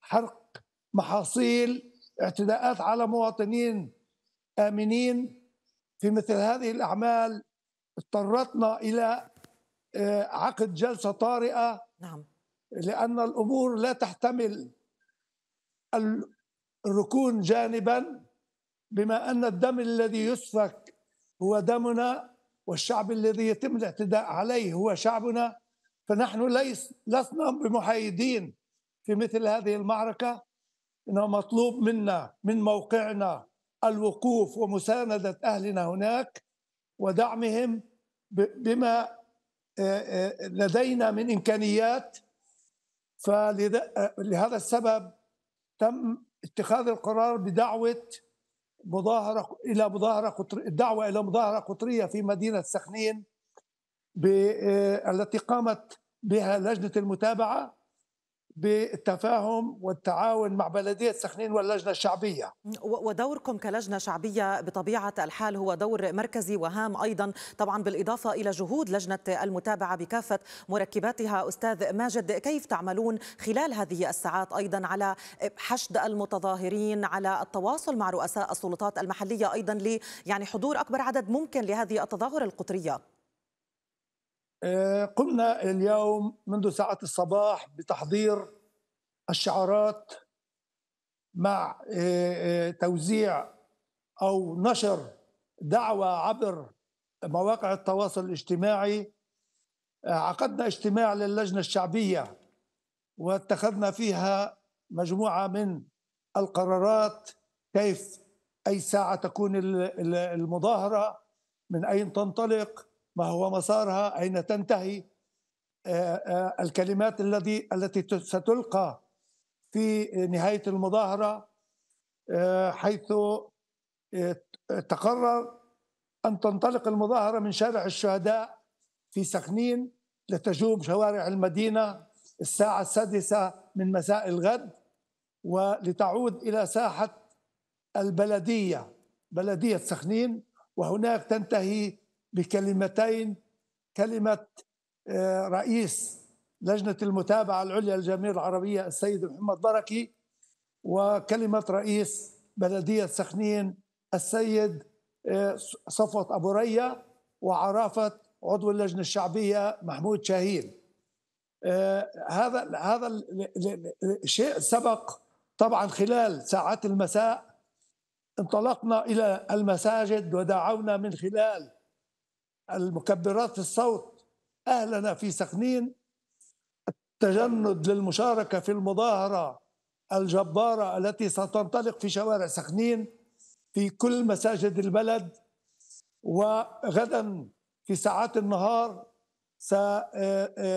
حرق محاصيل اعتداءات على مواطنين آمنين. في مثل هذه الأعمال اضطرتنا إلى آه، عقد جلسة طارئة نعم. لأن الأمور لا تحتمل الركون جانبا بما أن الدم الذي يسفك هو دمنا والشعب الذي يتم الاعتداء عليه هو شعبنا. فنحن ليس لسنا بمحايدين في مثل هذه المعركة. إنه مطلوب منا من موقعنا الوقوف ومساندة أهلنا هناك. ودعمهم بما لدينا من إمكانيات. فلهذا السبب تم اتخاذ القرار بدعوة مظاهرة إلى مظاهرة الدعوة إلى مظاهرة قطرية في مدينة سخنين التي قامت بها لجنة المتابعة. بالتفاهم والتعاون مع بلدية سخنين واللجنة الشعبية. ودوركم كلجنة شعبية بطبيعة الحال هو دور مركزي وهام أيضا. طبعا بالإضافة إلى جهود لجنة المتابعة بكافة مركباتها أستاذ ماجد كيف تعملون خلال هذه الساعات أيضا على حشد المتظاهرين على التواصل مع رؤساء السلطات المحلية أيضا ل يعني حضور أكبر عدد ممكن لهذه التظاهرة القطرية؟ قمنا اليوم منذ ساعة الصباح بتحضير الشعارات مع آه، آه، توزيع أو نشر دعوة عبر مواقع التواصل الاجتماعي. عقدنا اجتماع للجنة الشعبية واتخذنا فيها مجموعة من القرارات كيف أي ساعة تكون المظاهرة من أين تنطلق. ما هو مسارها أين تنتهي آه، آه، الكلمات الذي التي ستلقى في نهاية المظاهرة آه، حيث تقرر أن تنطلق المظاهرة من شارع الشهداء في سخنين لتجوب شوارع المدينة الساعة السادسة من مساء الغد ولتعود إلى ساحة البلدية بلدية سخنين وهناك تنتهي بكلمتين كلمة آه، رئيس لجنة المتابعة العليا للجمعية العربية السيد محمد بركي وكلمة رئيس بلدية سخنين السيد آه، صفوت أبو ريا وعرافة عضو اللجنة الشعبية محمود شاهين. آه، هذا هذا الشيء سبق طبعا خلال ساعات المساء. انطلقنا إلى المساجد ودعونا من خلال المكبرات الصوت. أهلنا في سخنين. التجند للمشاركة في المظاهرة. الجبارة التي ستنطلق في شوارع سخنين في كل مساجد البلد. وغدا في ساعات النهار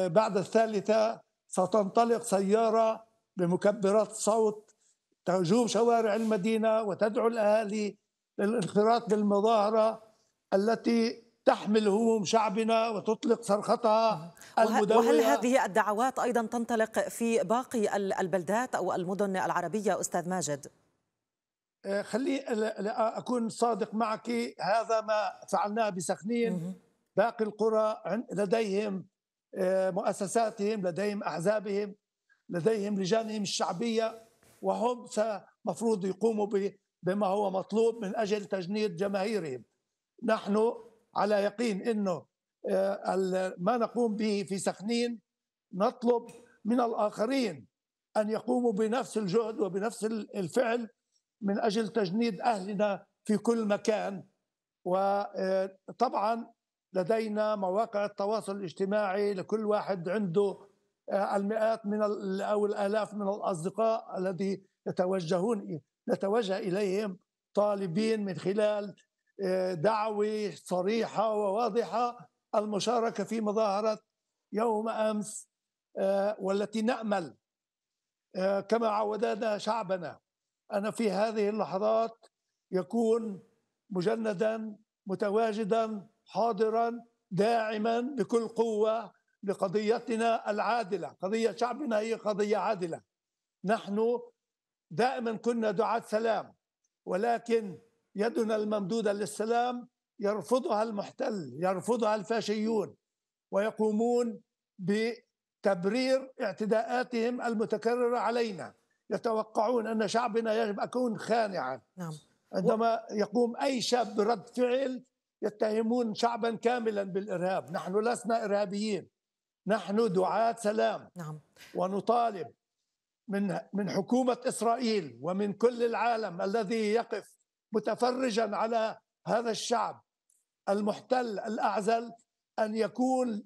بعد الثالثة ستنطلق سيارة بمكبرات صوت. تهجوم شوارع المدينة وتدعو الأهالي للانخراط بالمظاهرة التي تحمل هموم شعبنا وتطلق صرختها المدوية وهل هذه الدعوات أيضا تنطلق في باقي البلدات أو المدن العربية أستاذ ماجد؟ آه، خلي أكون صادق معك. هذا ما فعلناه بسخنين. باقي القرى لديهم آه، مؤسساتهم لديهم أحزابهم لديهم لجانهم الشعبية وهم مفروض يقوموا بما هو مطلوب من أجل تجنيد جماهيرهم. نحن على يقين أنه آه، ما نقوم به في سخنين نطلب من الآخرين أن يقوموا بنفس الجهد وبنفس الفعل من أجل تجنيد أهلنا في كل مكان. وطبعا آه، لدينا مواقع التواصل الاجتماعي لكل واحد عنده آه، المئات من أو الآلاف من الأصدقاء الذي يتوجهون نتوجه إليهم طالبين من خلال آه، دعوة صريحة وواضحة المشاركة في مظاهره يوم أمس آه، والتي نأمل كما عودنا شعبنا ان في هذه اللحظات يكون مجندا متواجدا حاضرا داعما بكل قوة لقضيتنا العادلة، قضية شعبنا هي قضية عادلة. نحن دائما كنا دعاة سلام ولكن يدنا الممدودة للسلام يرفضها المحتل، يرفضها الفاشيون ويقومون بتبرير اعتداءاتهم المتكررة علينا. يتوقعون أن شعبنا يجب أن يكون خانعا. نعم. عندما يقوم أي شاب برد فعل يتهمون شعبا كاملا بالإرهاب، نحن لسنا إرهابيين، نحن دعاة سلام نعم. ونطالب من من حكومة إسرائيل ومن كل العالم الذي يقف متفرجا على هذا الشعب المحتل الأعزل أن يكون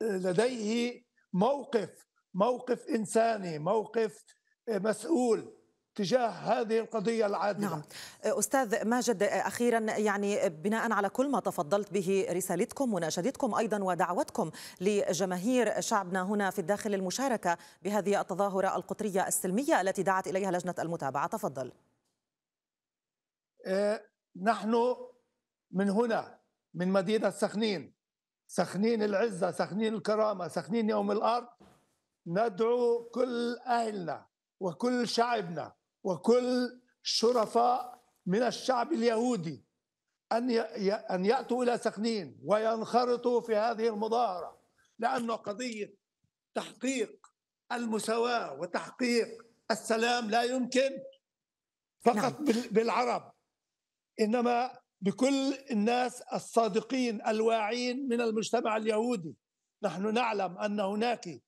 لديه موقف موقف إنساني موقف مسؤول تجاه هذه القضية العادلة. نعم. أستاذ ماجد أخيرا يعني بناء على كل ما تفضلت به رسالتكم مناشدتكم أيضا ودعوتكم لجماهير شعبنا هنا في الداخل المشاركة بهذه التظاهرة القطرية السلمية التي دعت إليها لجنة المتابعة. تفضل. نحن من هنا من مدينة سخنين. سخنين العزة سخنين الكرامة سخنين يوم الأرض. ندعو كل أهلنا وكل شعبنا وكل شرفاء من الشعب اليهودي أن أن يأتوا إلى سخنين وينخرطوا في هذه المظاهرة لأنه قضية تحقيق المساواة وتحقيق السلام لا يمكن فقط نعم. بالعرب. إنما بكل الناس الصادقين الواعين من المجتمع اليهودي نحن نعلم أن هناك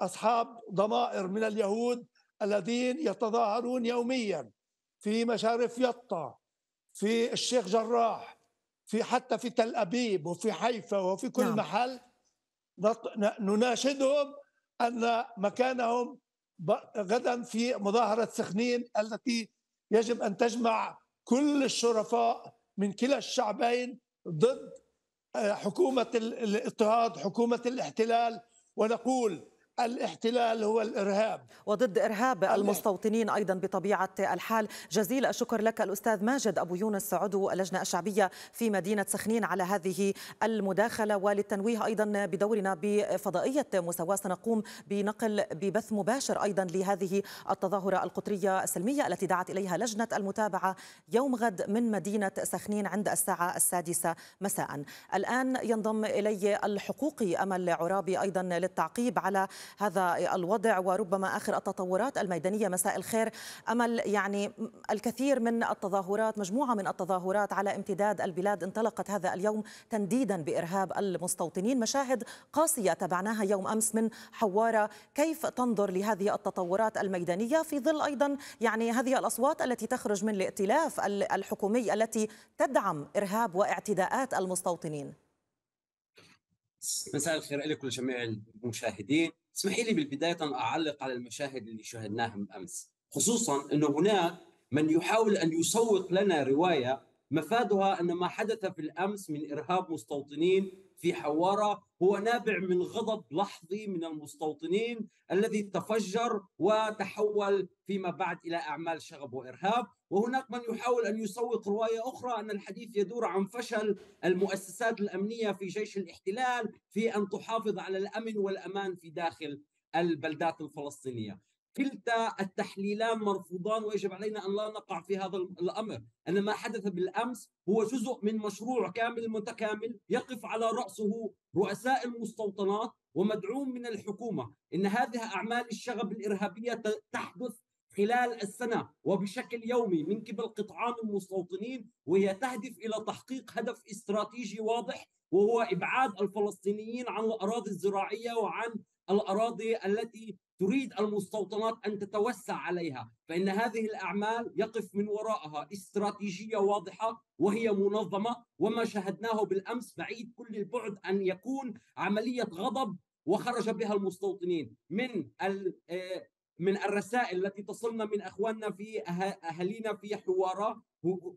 أصحاب ضمائر من اليهود الذين يتظاهرون يوميا في مشارف يطا في الشيخ جراح في حتى في تل أبيب وفي حيفا وفي كل نعم. محل نناشدهم أن مكانهم غدا في مظاهرة سخنين التي يجب أن تجمع كل الشرفاء من كلا الشعبين ضد آه، حكومة الاضطهاد حكومة الاحتلال. ونقول الاحتلال هو الإرهاب. وضد إرهاب المستوطنين أيضا بطبيعة الحال. جزيل الشكر لك الأستاذ ماجد أبو يونس عضو اللجنة الشعبية في مدينة سخنين على هذه المداخلة. وللتنويه أيضا بدورنا بفضائية مساواة سنقوم بنقل ببث مباشر أيضا لهذه التظاهرة القطرية السلمية التي دعت إليها لجنة المتابعة يوم غد من مدينة سخنين عند الساعة السادسة مساء. الآن ينضم إلي الحقوقي أمل عرابي أيضا للتعقيب على هذا الوضع. وربما آخر التطورات الميدانية مساء الخير. أمل يعني الكثير من التظاهرات مجموعة من التظاهرات على امتداد البلاد انطلقت هذا اليوم تنديدا بإرهاب المستوطنين. مشاهد قاسية تابعناها يوم أمس من حوارة كيف تنظر لهذه التطورات الميدانية. في ظل أيضا يعني هذه الأصوات التي تخرج من الائتلاف الحكومي التي تدعم إرهاب واعتداءات المستوطنين. مساء الخير لكم جميع المشاهدين. اسمحي لي بالبداية أن أعلق على المشاهد اللي شاهدناها أمس. خصوصا أنه هناك من يحاول أن يسوق لنا رواية مفادها أن ما حدث في الأمس من إرهاب مستوطنين في حوارة هو نابع من غضب لحظي من المستوطنين الذي تفجر وتحول فيما بعد إلى أعمال شغب وإرهاب. وهناك من يحاول أن يسوق رواية أخرى أن الحديث يدور عن فشل المؤسسات الأمنية في جيش الاحتلال في أن تحافظ على الأمن والأمان في داخل البلدات الفلسطينية. كلتا التحليلان مرفوضان ويجب علينا أن لا نقع في هذا الأمر، أن ما حدث بالأمس هو جزء من مشروع كامل متكامل يقف على رأسه رؤساء المستوطنات ومدعوم من الحكومة، إن هذه أعمال الشغب الإرهابية تحدث خلال السنة وبشكل يومي من قبل قطعان المستوطنين وهي تهدف إلى تحقيق هدف استراتيجي واضح وهو إبعاد الفلسطينيين عن الأراضي الزراعية وعن الأراضي التي تريد المستوطنات أن تتوسع عليها، فإن هذه الأعمال يقف من وراءها استراتيجية واضحة وهي منظمة وما شاهدناه بالأمس بعيد كل البعد أن يكون عملية غضب وخرج بها المستوطنين من آه، من الرسائل التي تصلنا من أخواننا في أهالينا في حوارة.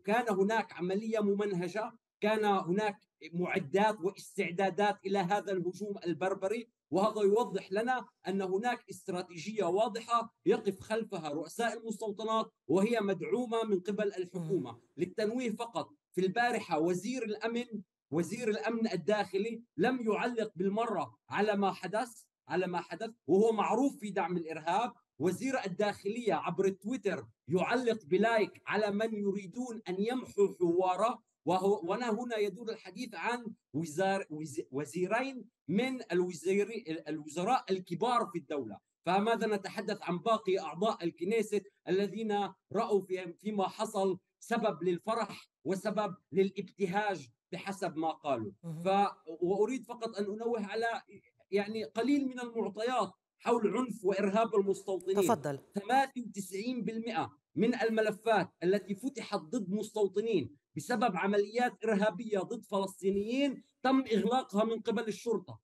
كان هناك عملية ممنهجة كان هناك معدات واستعدادات إلى هذا الهجوم البربري. وهذا يوضح لنا أن هناك استراتيجية واضحة يقف خلفها رؤساء المستوطنات وهي مدعومة من قبل الحكومة. للتنويه فقط في البارحة وزير الأمن وزير الأمن الداخلي لم يعلق بالمرة على ما حدث على ما حدث وهو معروف في دعم الإرهاب. وزير الداخلية عبر تويتر يعلق بلايك على من يريدون أن يمحوا حواره وهو وأنا هنا يدور الحديث عن وزار وزيرين من الوزير الوزراء الكبار في الدولة. فماذا نتحدث عن باقي أعضاء الكنيست الذين رأوا في فيما حصل سبب للفرح وسبب للابتهاج بحسب ما قالوا. ف وأريد فقط أن أنوه على يعني قليل من المعطيات حول عنف وإرهاب المستوطنين. تفضل. 98% من الملفات التي فتحت ضد مستوطنين بسبب عمليات إرهابية ضد فلسطينيين تم إغلاقها من قبل الشرطة.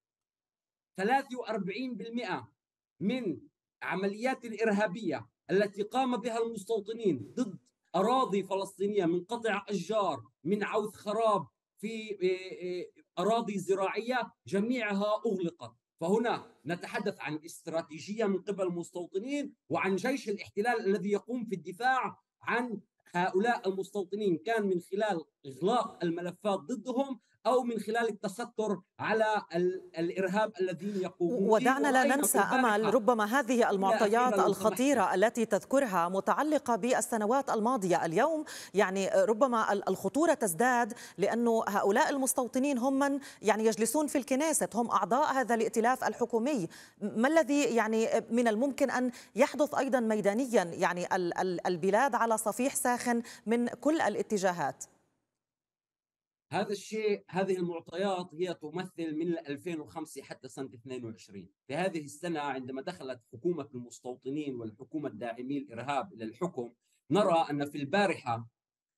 43% من عمليات الإرهابية التي قام بها المستوطنين ضد أراضي فلسطينية من قطع أشجار من عوث خراب في أراضي زراعية جميعها أغلقت. فهنا نتحدث عن استراتيجية من قبل المستوطنين وعن جيش الاحتلال الذي يقوم في الدفاع عن هؤلاء المستوطنين. كان من خلال إغلاق الملفات ضدهم أو من خلال التستر على الإرهاب الذين يقومون ودعنا لا ننسى أمل ربما هذه المعطيات الخطيرة التي تذكرها متعلقة بالسنوات الماضية. اليوم يعني ربما الخطورة تزداد لأنه هؤلاء المستوطنين هم من يعني يجلسون في الكنيسة هم أعضاء هذا الائتلاف الحكومي. ما الذي يعني من الممكن أن يحدث أيضا ميدانيا يعني البلاد على صفيح ساخن من كل الاتجاهات؟ هذا الشيء هذه المعطيات هي تمثل من 2005 حتى سنة 22 في هذه السنة عندما دخلت حكومة المستوطنين والحكومة الداعمي الإرهاب إلى الحكم نرى أن في البارحة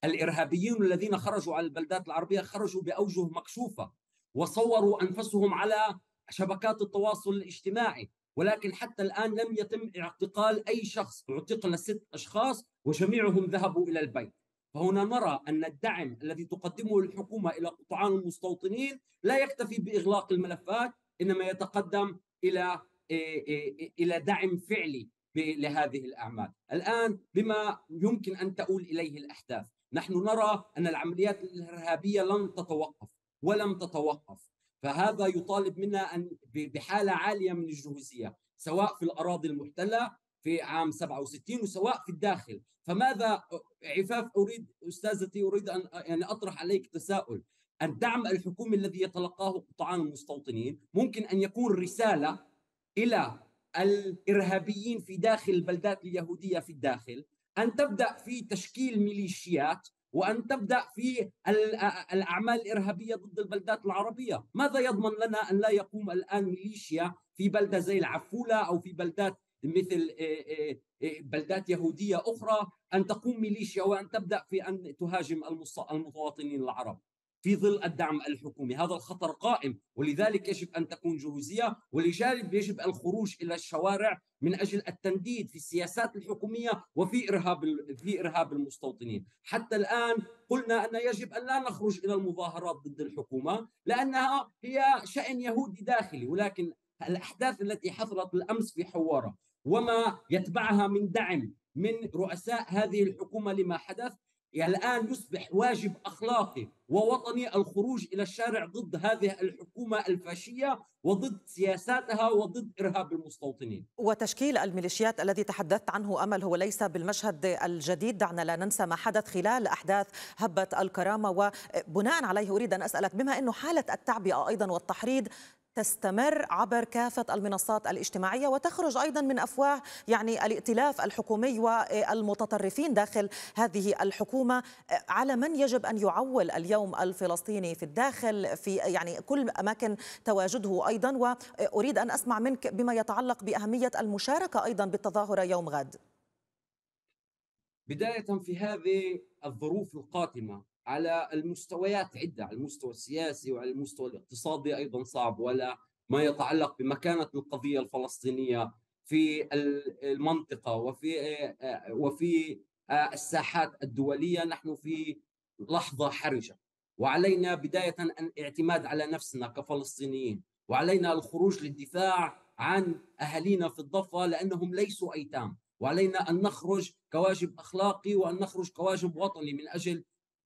الإرهابيون الذين خرجوا على البلدات العربية خرجوا بأوجه مكشوفة وصوروا أنفسهم على شبكات التواصل الاجتماعي ولكن حتى الآن لم يتم اعتقال أي شخص اعتقل ست أشخاص وجميعهم ذهبوا إلى البيت. فهنا نرى أن الدعم الذي تقدمه الحكومة إلى قطعان المستوطنين لا يكتفي بإغلاق الملفات إنما يتقدم إلى إلى دعم فعلي لهذه الأعمال. الآن بما يمكن أن تؤول إليه الأحداث نحن نرى أن العمليات الإرهابية لن تتوقف ولم تتوقف. فهذا يطالب منا أن بحالة عالية من الجهوزية سواء في الأراضي المحتلة في عام 67 وسواء في الداخل. فماذا عفاف أريد؟ أستاذتي أريد ان يعني أطرح عليك تساؤل. الدعم الحكومي الذي يتلقاه قطعان المستوطنين ممكن أن يكون رسالة إلى الإرهابيين في داخل البلدات اليهودية في الداخل أن تبدأ في تشكيل ميليشيات وأن تبدأ في الأعمال الإرهابية ضد البلدات العربية، ماذا يضمن لنا أن لا يقوم الآن ميليشيا في بلدة زي العفولة أو في بلدات مثل بلدات يهودية أخرى أن تقوم ميليشيا وأن تبدأ في أن تهاجم المواطنين العرب في ظل الدعم الحكومي. هذا الخطر قائم ولذلك يجب أن تكون جهوزية ولجانب يجب الخروج إلى الشوارع من أجل التنديد في السياسات الحكومية وفي إرهاب في إرهاب المستوطنين. حتى الآن قلنا أن يجب أن لا نخرج إلى المظاهرات ضد الحكومة لأنها هي شأن يهودي داخلي ولكن الأحداث التي حصلت بالأمس في حوارة وما يتبعها من دعم من رؤساء هذه الحكومة لما حدث. يعني الآن يصبح واجب أخلاقي ووطني الخروج إلى الشارع ضد هذه الحكومة الفاشية وضد سياساتها وضد إرهاب المستوطنين. وتشكيل الميليشيات الذي تحدثت عنه أمل هو ليس بالمشهد الجديد. دعنا لا ننسى ما حدث خلال أحداث هبة الكرامة. وبناء عليه أريد أن أسألك بما أنه حالة التعبئة أيضا والتحريض تستمر عبر كافة المنصات الاجتماعية وتخرج أيضا من أفواه يعني الائتلاف الحكومي والمتطرفين داخل هذه الحكومة. على من يجب أن يعول اليوم الفلسطيني في الداخل في يعني كل أماكن تواجده أيضا؟ وأريد أن أسمع منك بما يتعلق بأهمية المشاركة أيضا بالتظاهرة يوم غد. بداية في هذه الظروف القاتمة على المستويات عدة على المستوى السياسي وعلى المستوى الاقتصادي أيضا صعب ولا ما يتعلق بمكانة القضية الفلسطينية في المنطقة وفي وفي الساحات الدولية نحن في لحظة حرجة. وعلينا بداية أن اعتماد على نفسنا كفلسطينيين وعلينا الخروج للدفاع عن أهالينا في الضفة لأنهم ليسوا أيتام وعلينا أن نخرج كواجب أخلاقي وأن نخرج كواجب وطني من أجل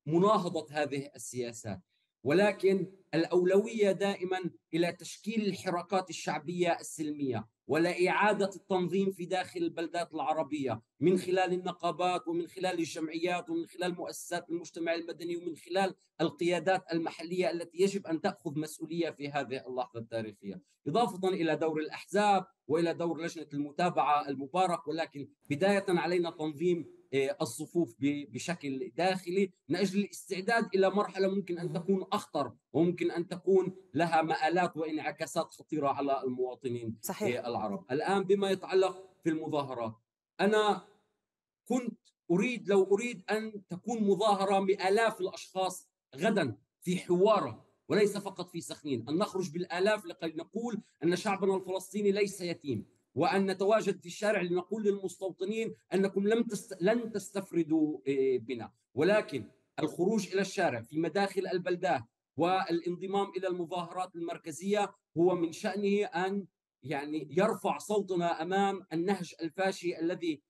مناهضة هذه السياسات. ولكن الأولوية دائما إلى تشكيل الحركات الشعبية السلمية ولا إعادة التنظيم في داخل البلدات العربية من خلال النقابات ومن خلال الجمعيات ومن خلال مؤسسات المجتمع المدني ومن خلال القيادات المحلية التي يجب أن تأخذ مسؤولية في هذه اللحظة التاريخية، إضافة إلى دور الأحزاب وإلى دور لجنة المتابعة المبارك ولكن بداية علينا تنظيم الصفوف بشكل داخلي من أجل الاستعداد إلى مرحلة ممكن أن تكون أخطر وممكن أن تكون لها مآلات وإنعكاسات خطيرة على المواطنين صحيح. آه، العرب. الآن بما يتعلق في المظاهرات أنا كنت أريد لو أريد أن تكون مظاهرة بآلاف الأشخاص غدا في حوارة وليس فقط في سخنين أن نخرج بالآلاف لكي نقول أن شعبنا الفلسطيني ليس يتيم وأن نتواجد في الشارع لنقول للمستوطنين أنكم لم تست... لن تستفردوا آه، بنا. ولكن الخروج إلى الشارع في مداخل البلدات والانضمام إلى المظاهرات المركزية هو من شأنه أن يعني يرفع صوتنا أمام النهج الفاشي الذي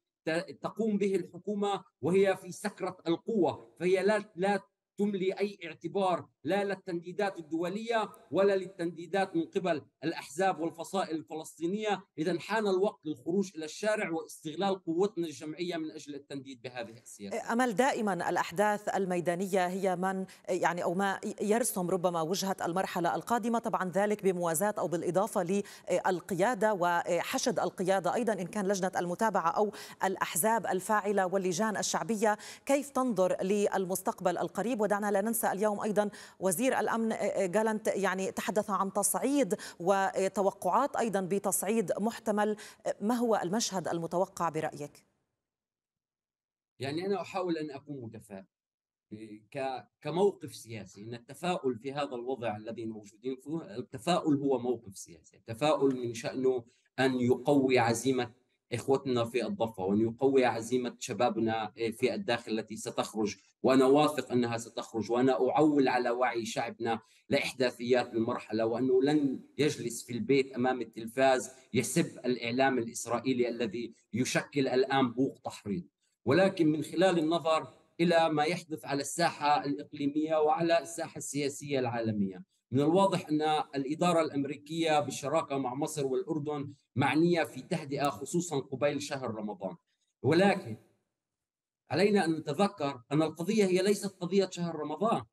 تقوم به الحكومة وهي في سكرة القوة. فهي لا لا تملي أي اعتبار لا للتنديدات الدولية ولا للتنديدات من قبل الأحزاب والفصائل الفلسطينية، إذا حان الوقت للخروج إلى الشارع واستغلال قوتنا الجمعية من أجل التنديد بهذه السياسة. أمل دائما الأحداث الميدانية هي من يعني أو ما يرسم ربما وجهة المرحلة القادمة، طبعا ذلك بموازاة أو بالإضافة للقياده وحشد القيادة أيضا إن كان لجنة المتابعة أو الأحزاب الفاعلة واللجان الشعبية، كيف تنظر للمستقبل القريب؟ ودعنا لا ننسى اليوم أيضا وزير الأمن جالنت يعني تحدث عن تصعيد وتوقعات أيضا بتصعيد محتمل. ما هو المشهد المتوقع برأيك؟ يعني أنا أحاول أن اكون متفائل كموقف سياسي. إن التفاؤل في هذا الوضع الذي موجودين فيه التفاؤل هو موقف سياسي. التفاؤل من شأنه أن يقوي عزيمة إخوتنا في الضفة وأن يقوي عزيمة شبابنا في الداخل التي ستخرج. وأنا واثق أنها ستخرج وأنا أعول على وعي شعبنا لإحداثيات المرحلة وأنه لن يجلس في البيت أمام التلفاز يسب الإعلام الإسرائيلي الذي يشكل الآن بوق تحريض. ولكن من خلال النظر إلى ما يحدث على الساحة الإقليمية وعلى الساحة السياسية العالمية. من الواضح أن الإدارة الأمريكية بالشراكة مع مصر والأردن معنية في تهدئة خصوصا قبيل شهر رمضان. ولكن علينا أن نتذكر أن القضية هي ليست قضية شهر رمضان.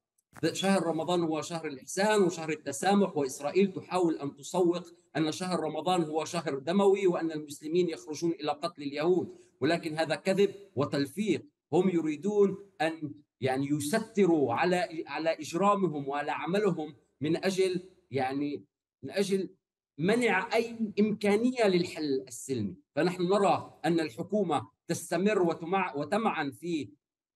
شهر رمضان هو شهر الإحسان وشهر التسامح وإسرائيل تحاول أن تسوق أن شهر رمضان هو شهر دموي وأن المسلمين يخرجون إلى قتل اليهود. ولكن هذا كذب وتلفيق. هم يريدون أن يعني يستروا على على إجرامهم وعلى عملهم من أجل يعني من أجل منع أي إمكانية للحل السلمي، فنحن نرى أن الحكومة تستمر وتمع وتمعن في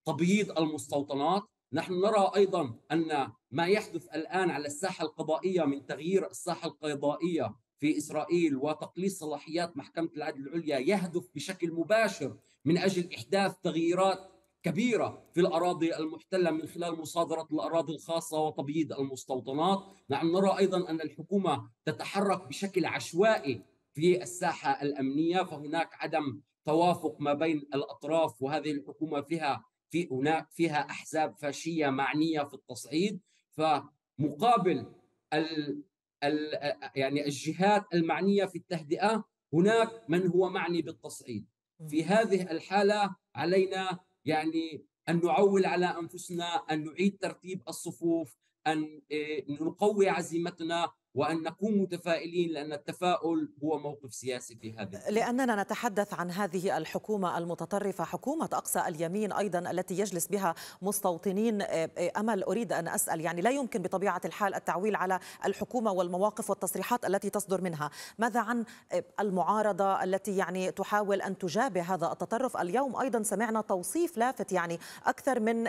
تبييض المستوطنات. نحن نرى أيضا أن ما يحدث الآن على الساحة القضائية من تغيير الساحة القضائية في إسرائيل وتقليص صلاحيات محكمة العدل العليا يهدف بشكل مباشر من أجل إحداث تغييرات كبيرة في الأراضي المحتلة من خلال مصادرة الأراضي الخاصة وتبييض المستوطنات، نحن نرى أيضا أن الحكومة تتحرك بشكل عشوائي في الساحة الأمنية فهناك عدم توافق ما بين الأطراف وهذه الحكومة فيها في هناك فيها أحزاب فاشية معنية في التصعيد. فمقابل ال ال يعني الجهات المعنية في التهدئة هناك من هو معني بالتصعيد. في هذه الحالة علينا يعني أن نعول على أنفسنا أن نعيد ترتيب الصفوف أن إيه، نقوي عزيمتنا. وأن نكون متفائلين لأن التفاؤل هو موقف سياسي في هذا لأننا نتحدث عن هذه الحكومة المتطرفة حكومة أقصى اليمين أيضا التي يجلس بها مستوطنين. آه، آه، أمل أريد أن أسأل يعني لا يمكن بطبيعة الحال التعويل على الحكومة والمواقف والتصريحات التي تصدر منها. ماذا عن آه، المعارضة التي يعني تحاول أن تجابه هذا التطرف؟ اليوم أيضا سمعنا توصيف لافت يعني أكثر من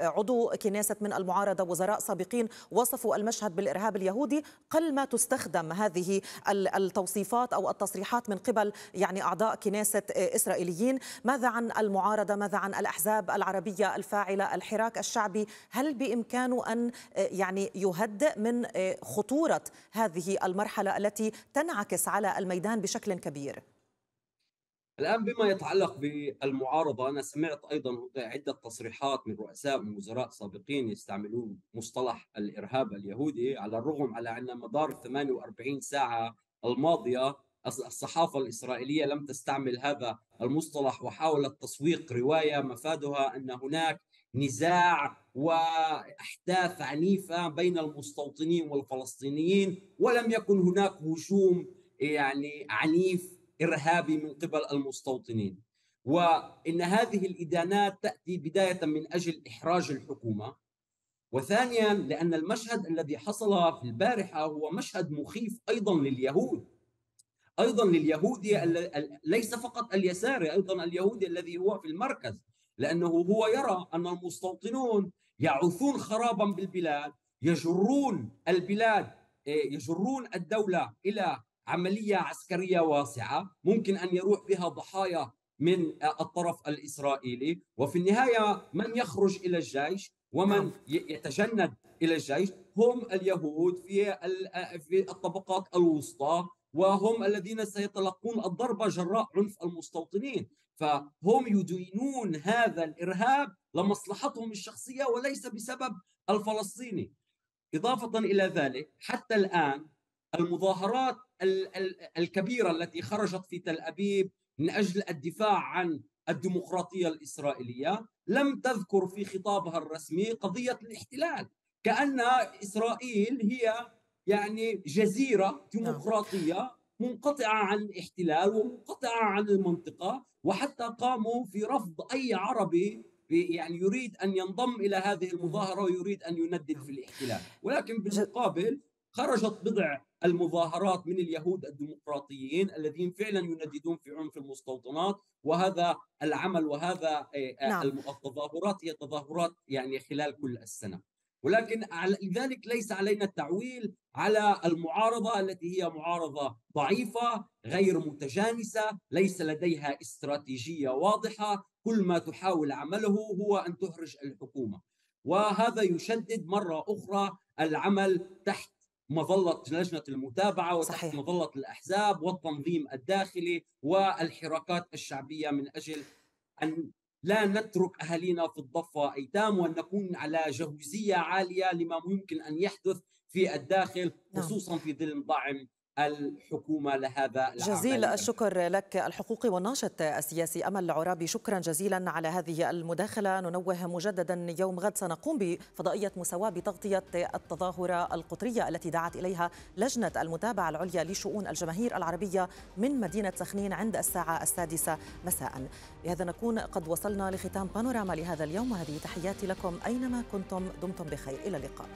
عضو كنيسة من المعارضة وزراء سابقين وصفوا المشهد بالإرهاب اليهودي. قل ما تستخدم هذه التوصيفات أو التصريحات من قبل يعني أعضاء كنيسة إسرائيليين، ماذا عن المعارضة؟ ماذا عن الأحزاب العربية الفاعلة؟ الحراك الشعبي، هل بامكانه أن يعني يهدئ من خطورة هذه المرحلة التي تنعكس على الميدان بشكل كبير؟ الآن بما يتعلق بالمعارضة أنا سمعت أيضا عدة تصريحات من رؤساء من وزراء سابقين يستعملون مصطلح الإرهاب اليهودي على الرغم على أن مدار 48 ساعة الماضية الصحافة الإسرائيلية لم تستعمل هذا المصطلح وحاولت تسويق رواية مفادها أن هناك نزاع وأحداث عنيفة بين المستوطنين والفلسطينيين ولم يكن هناك هجوم يعني عنيف إرهابي من قبل المستوطنين. وإن هذه الإدانات تأتي بداية من أجل إحراج الحكومة. وثانيا لأن المشهد الذي حصل في البارحة هو مشهد مخيف أيضا لليهود. أيضا لليهودي ليس فقط اليساري أيضا اليهودي الذي هو في المركز. لأنه هو يرى أن المستوطنون يعثون خرابا بالبلاد يجرون البلاد يجرون الدولة إلى عملية عسكرية واسعة ممكن أن يروح بها ضحايا من الطرف الإسرائيلي وفي النهاية من يخرج إلى الجيش ومن نعم. يتجند إلى الجيش هم اليهود في في الطبقات الوسطى وهم الذين سيتلقون الضربة جراء عنف المستوطنين فهم يدينون هذا الإرهاب لمصلحتهم الشخصية وليس بسبب الفلسطيني إضافة إلى ذلك حتى الآن المظاهرات الكبيرة التي خرجت في تل أبيب من أجل الدفاع عن الديمقراطية الإسرائيلية لم تذكر في خطابها الرسمي قضية الاحتلال. كأن إسرائيل هي يعني جزيرة ديمقراطية منقطعة عن الاحتلال ومنقطعة عن المنطقة وحتى قاموا في رفض أي عربي يعني يريد أن ينضم إلى هذه المظاهرة ويريد أن يندد في الاحتلال. ولكن بالمقابل خرجت بضع المظاهرات من اليهود الديمقراطيين الذين فعلا ينددون في عنف المستوطنات وهذا العمل وهذا آه، نعم. التظاهرات هي تظاهرات يعني خلال كل السنة. ولكن لذلك ليس علينا التعويل على المعارضة التي هي معارضة ضعيفة غير متجانسة ليس لديها استراتيجية واضحة. كل ما تحاول عمله هو أن تهرج الحكومة. وهذا يشدد مرة أخرى العمل تحت مظلة لجنة المتابعة وتحت صحيح. مظلة الأحزاب والتنظيم الداخلي والحراكات الشعبية من أجل أن لا نترك أهالينا في الضفة أيتام وأن نكون على جهوزية عالية لما ممكن أن يحدث في الداخل نعم. خصوصا في ظل دعم الحكومة لهذا جزيل الشكر لك الحقوقي والناشط السياسي أمل العرابي شكرا جزيلا على هذه المداخلة. ننوه مجددا يوم غد. سنقوم بفضائية مساواة بتغطية التظاهرة القطرية التي دعت إليها لجنة المتابعة العليا لشؤون الجماهير العربية من مدينة سخنين عند الساعة السادسة مساء. بهذا نكون قد وصلنا لختام بانوراما لهذا اليوم. وهذه تحياتي لكم أينما كنتم دمتم بخير. إلى اللقاء.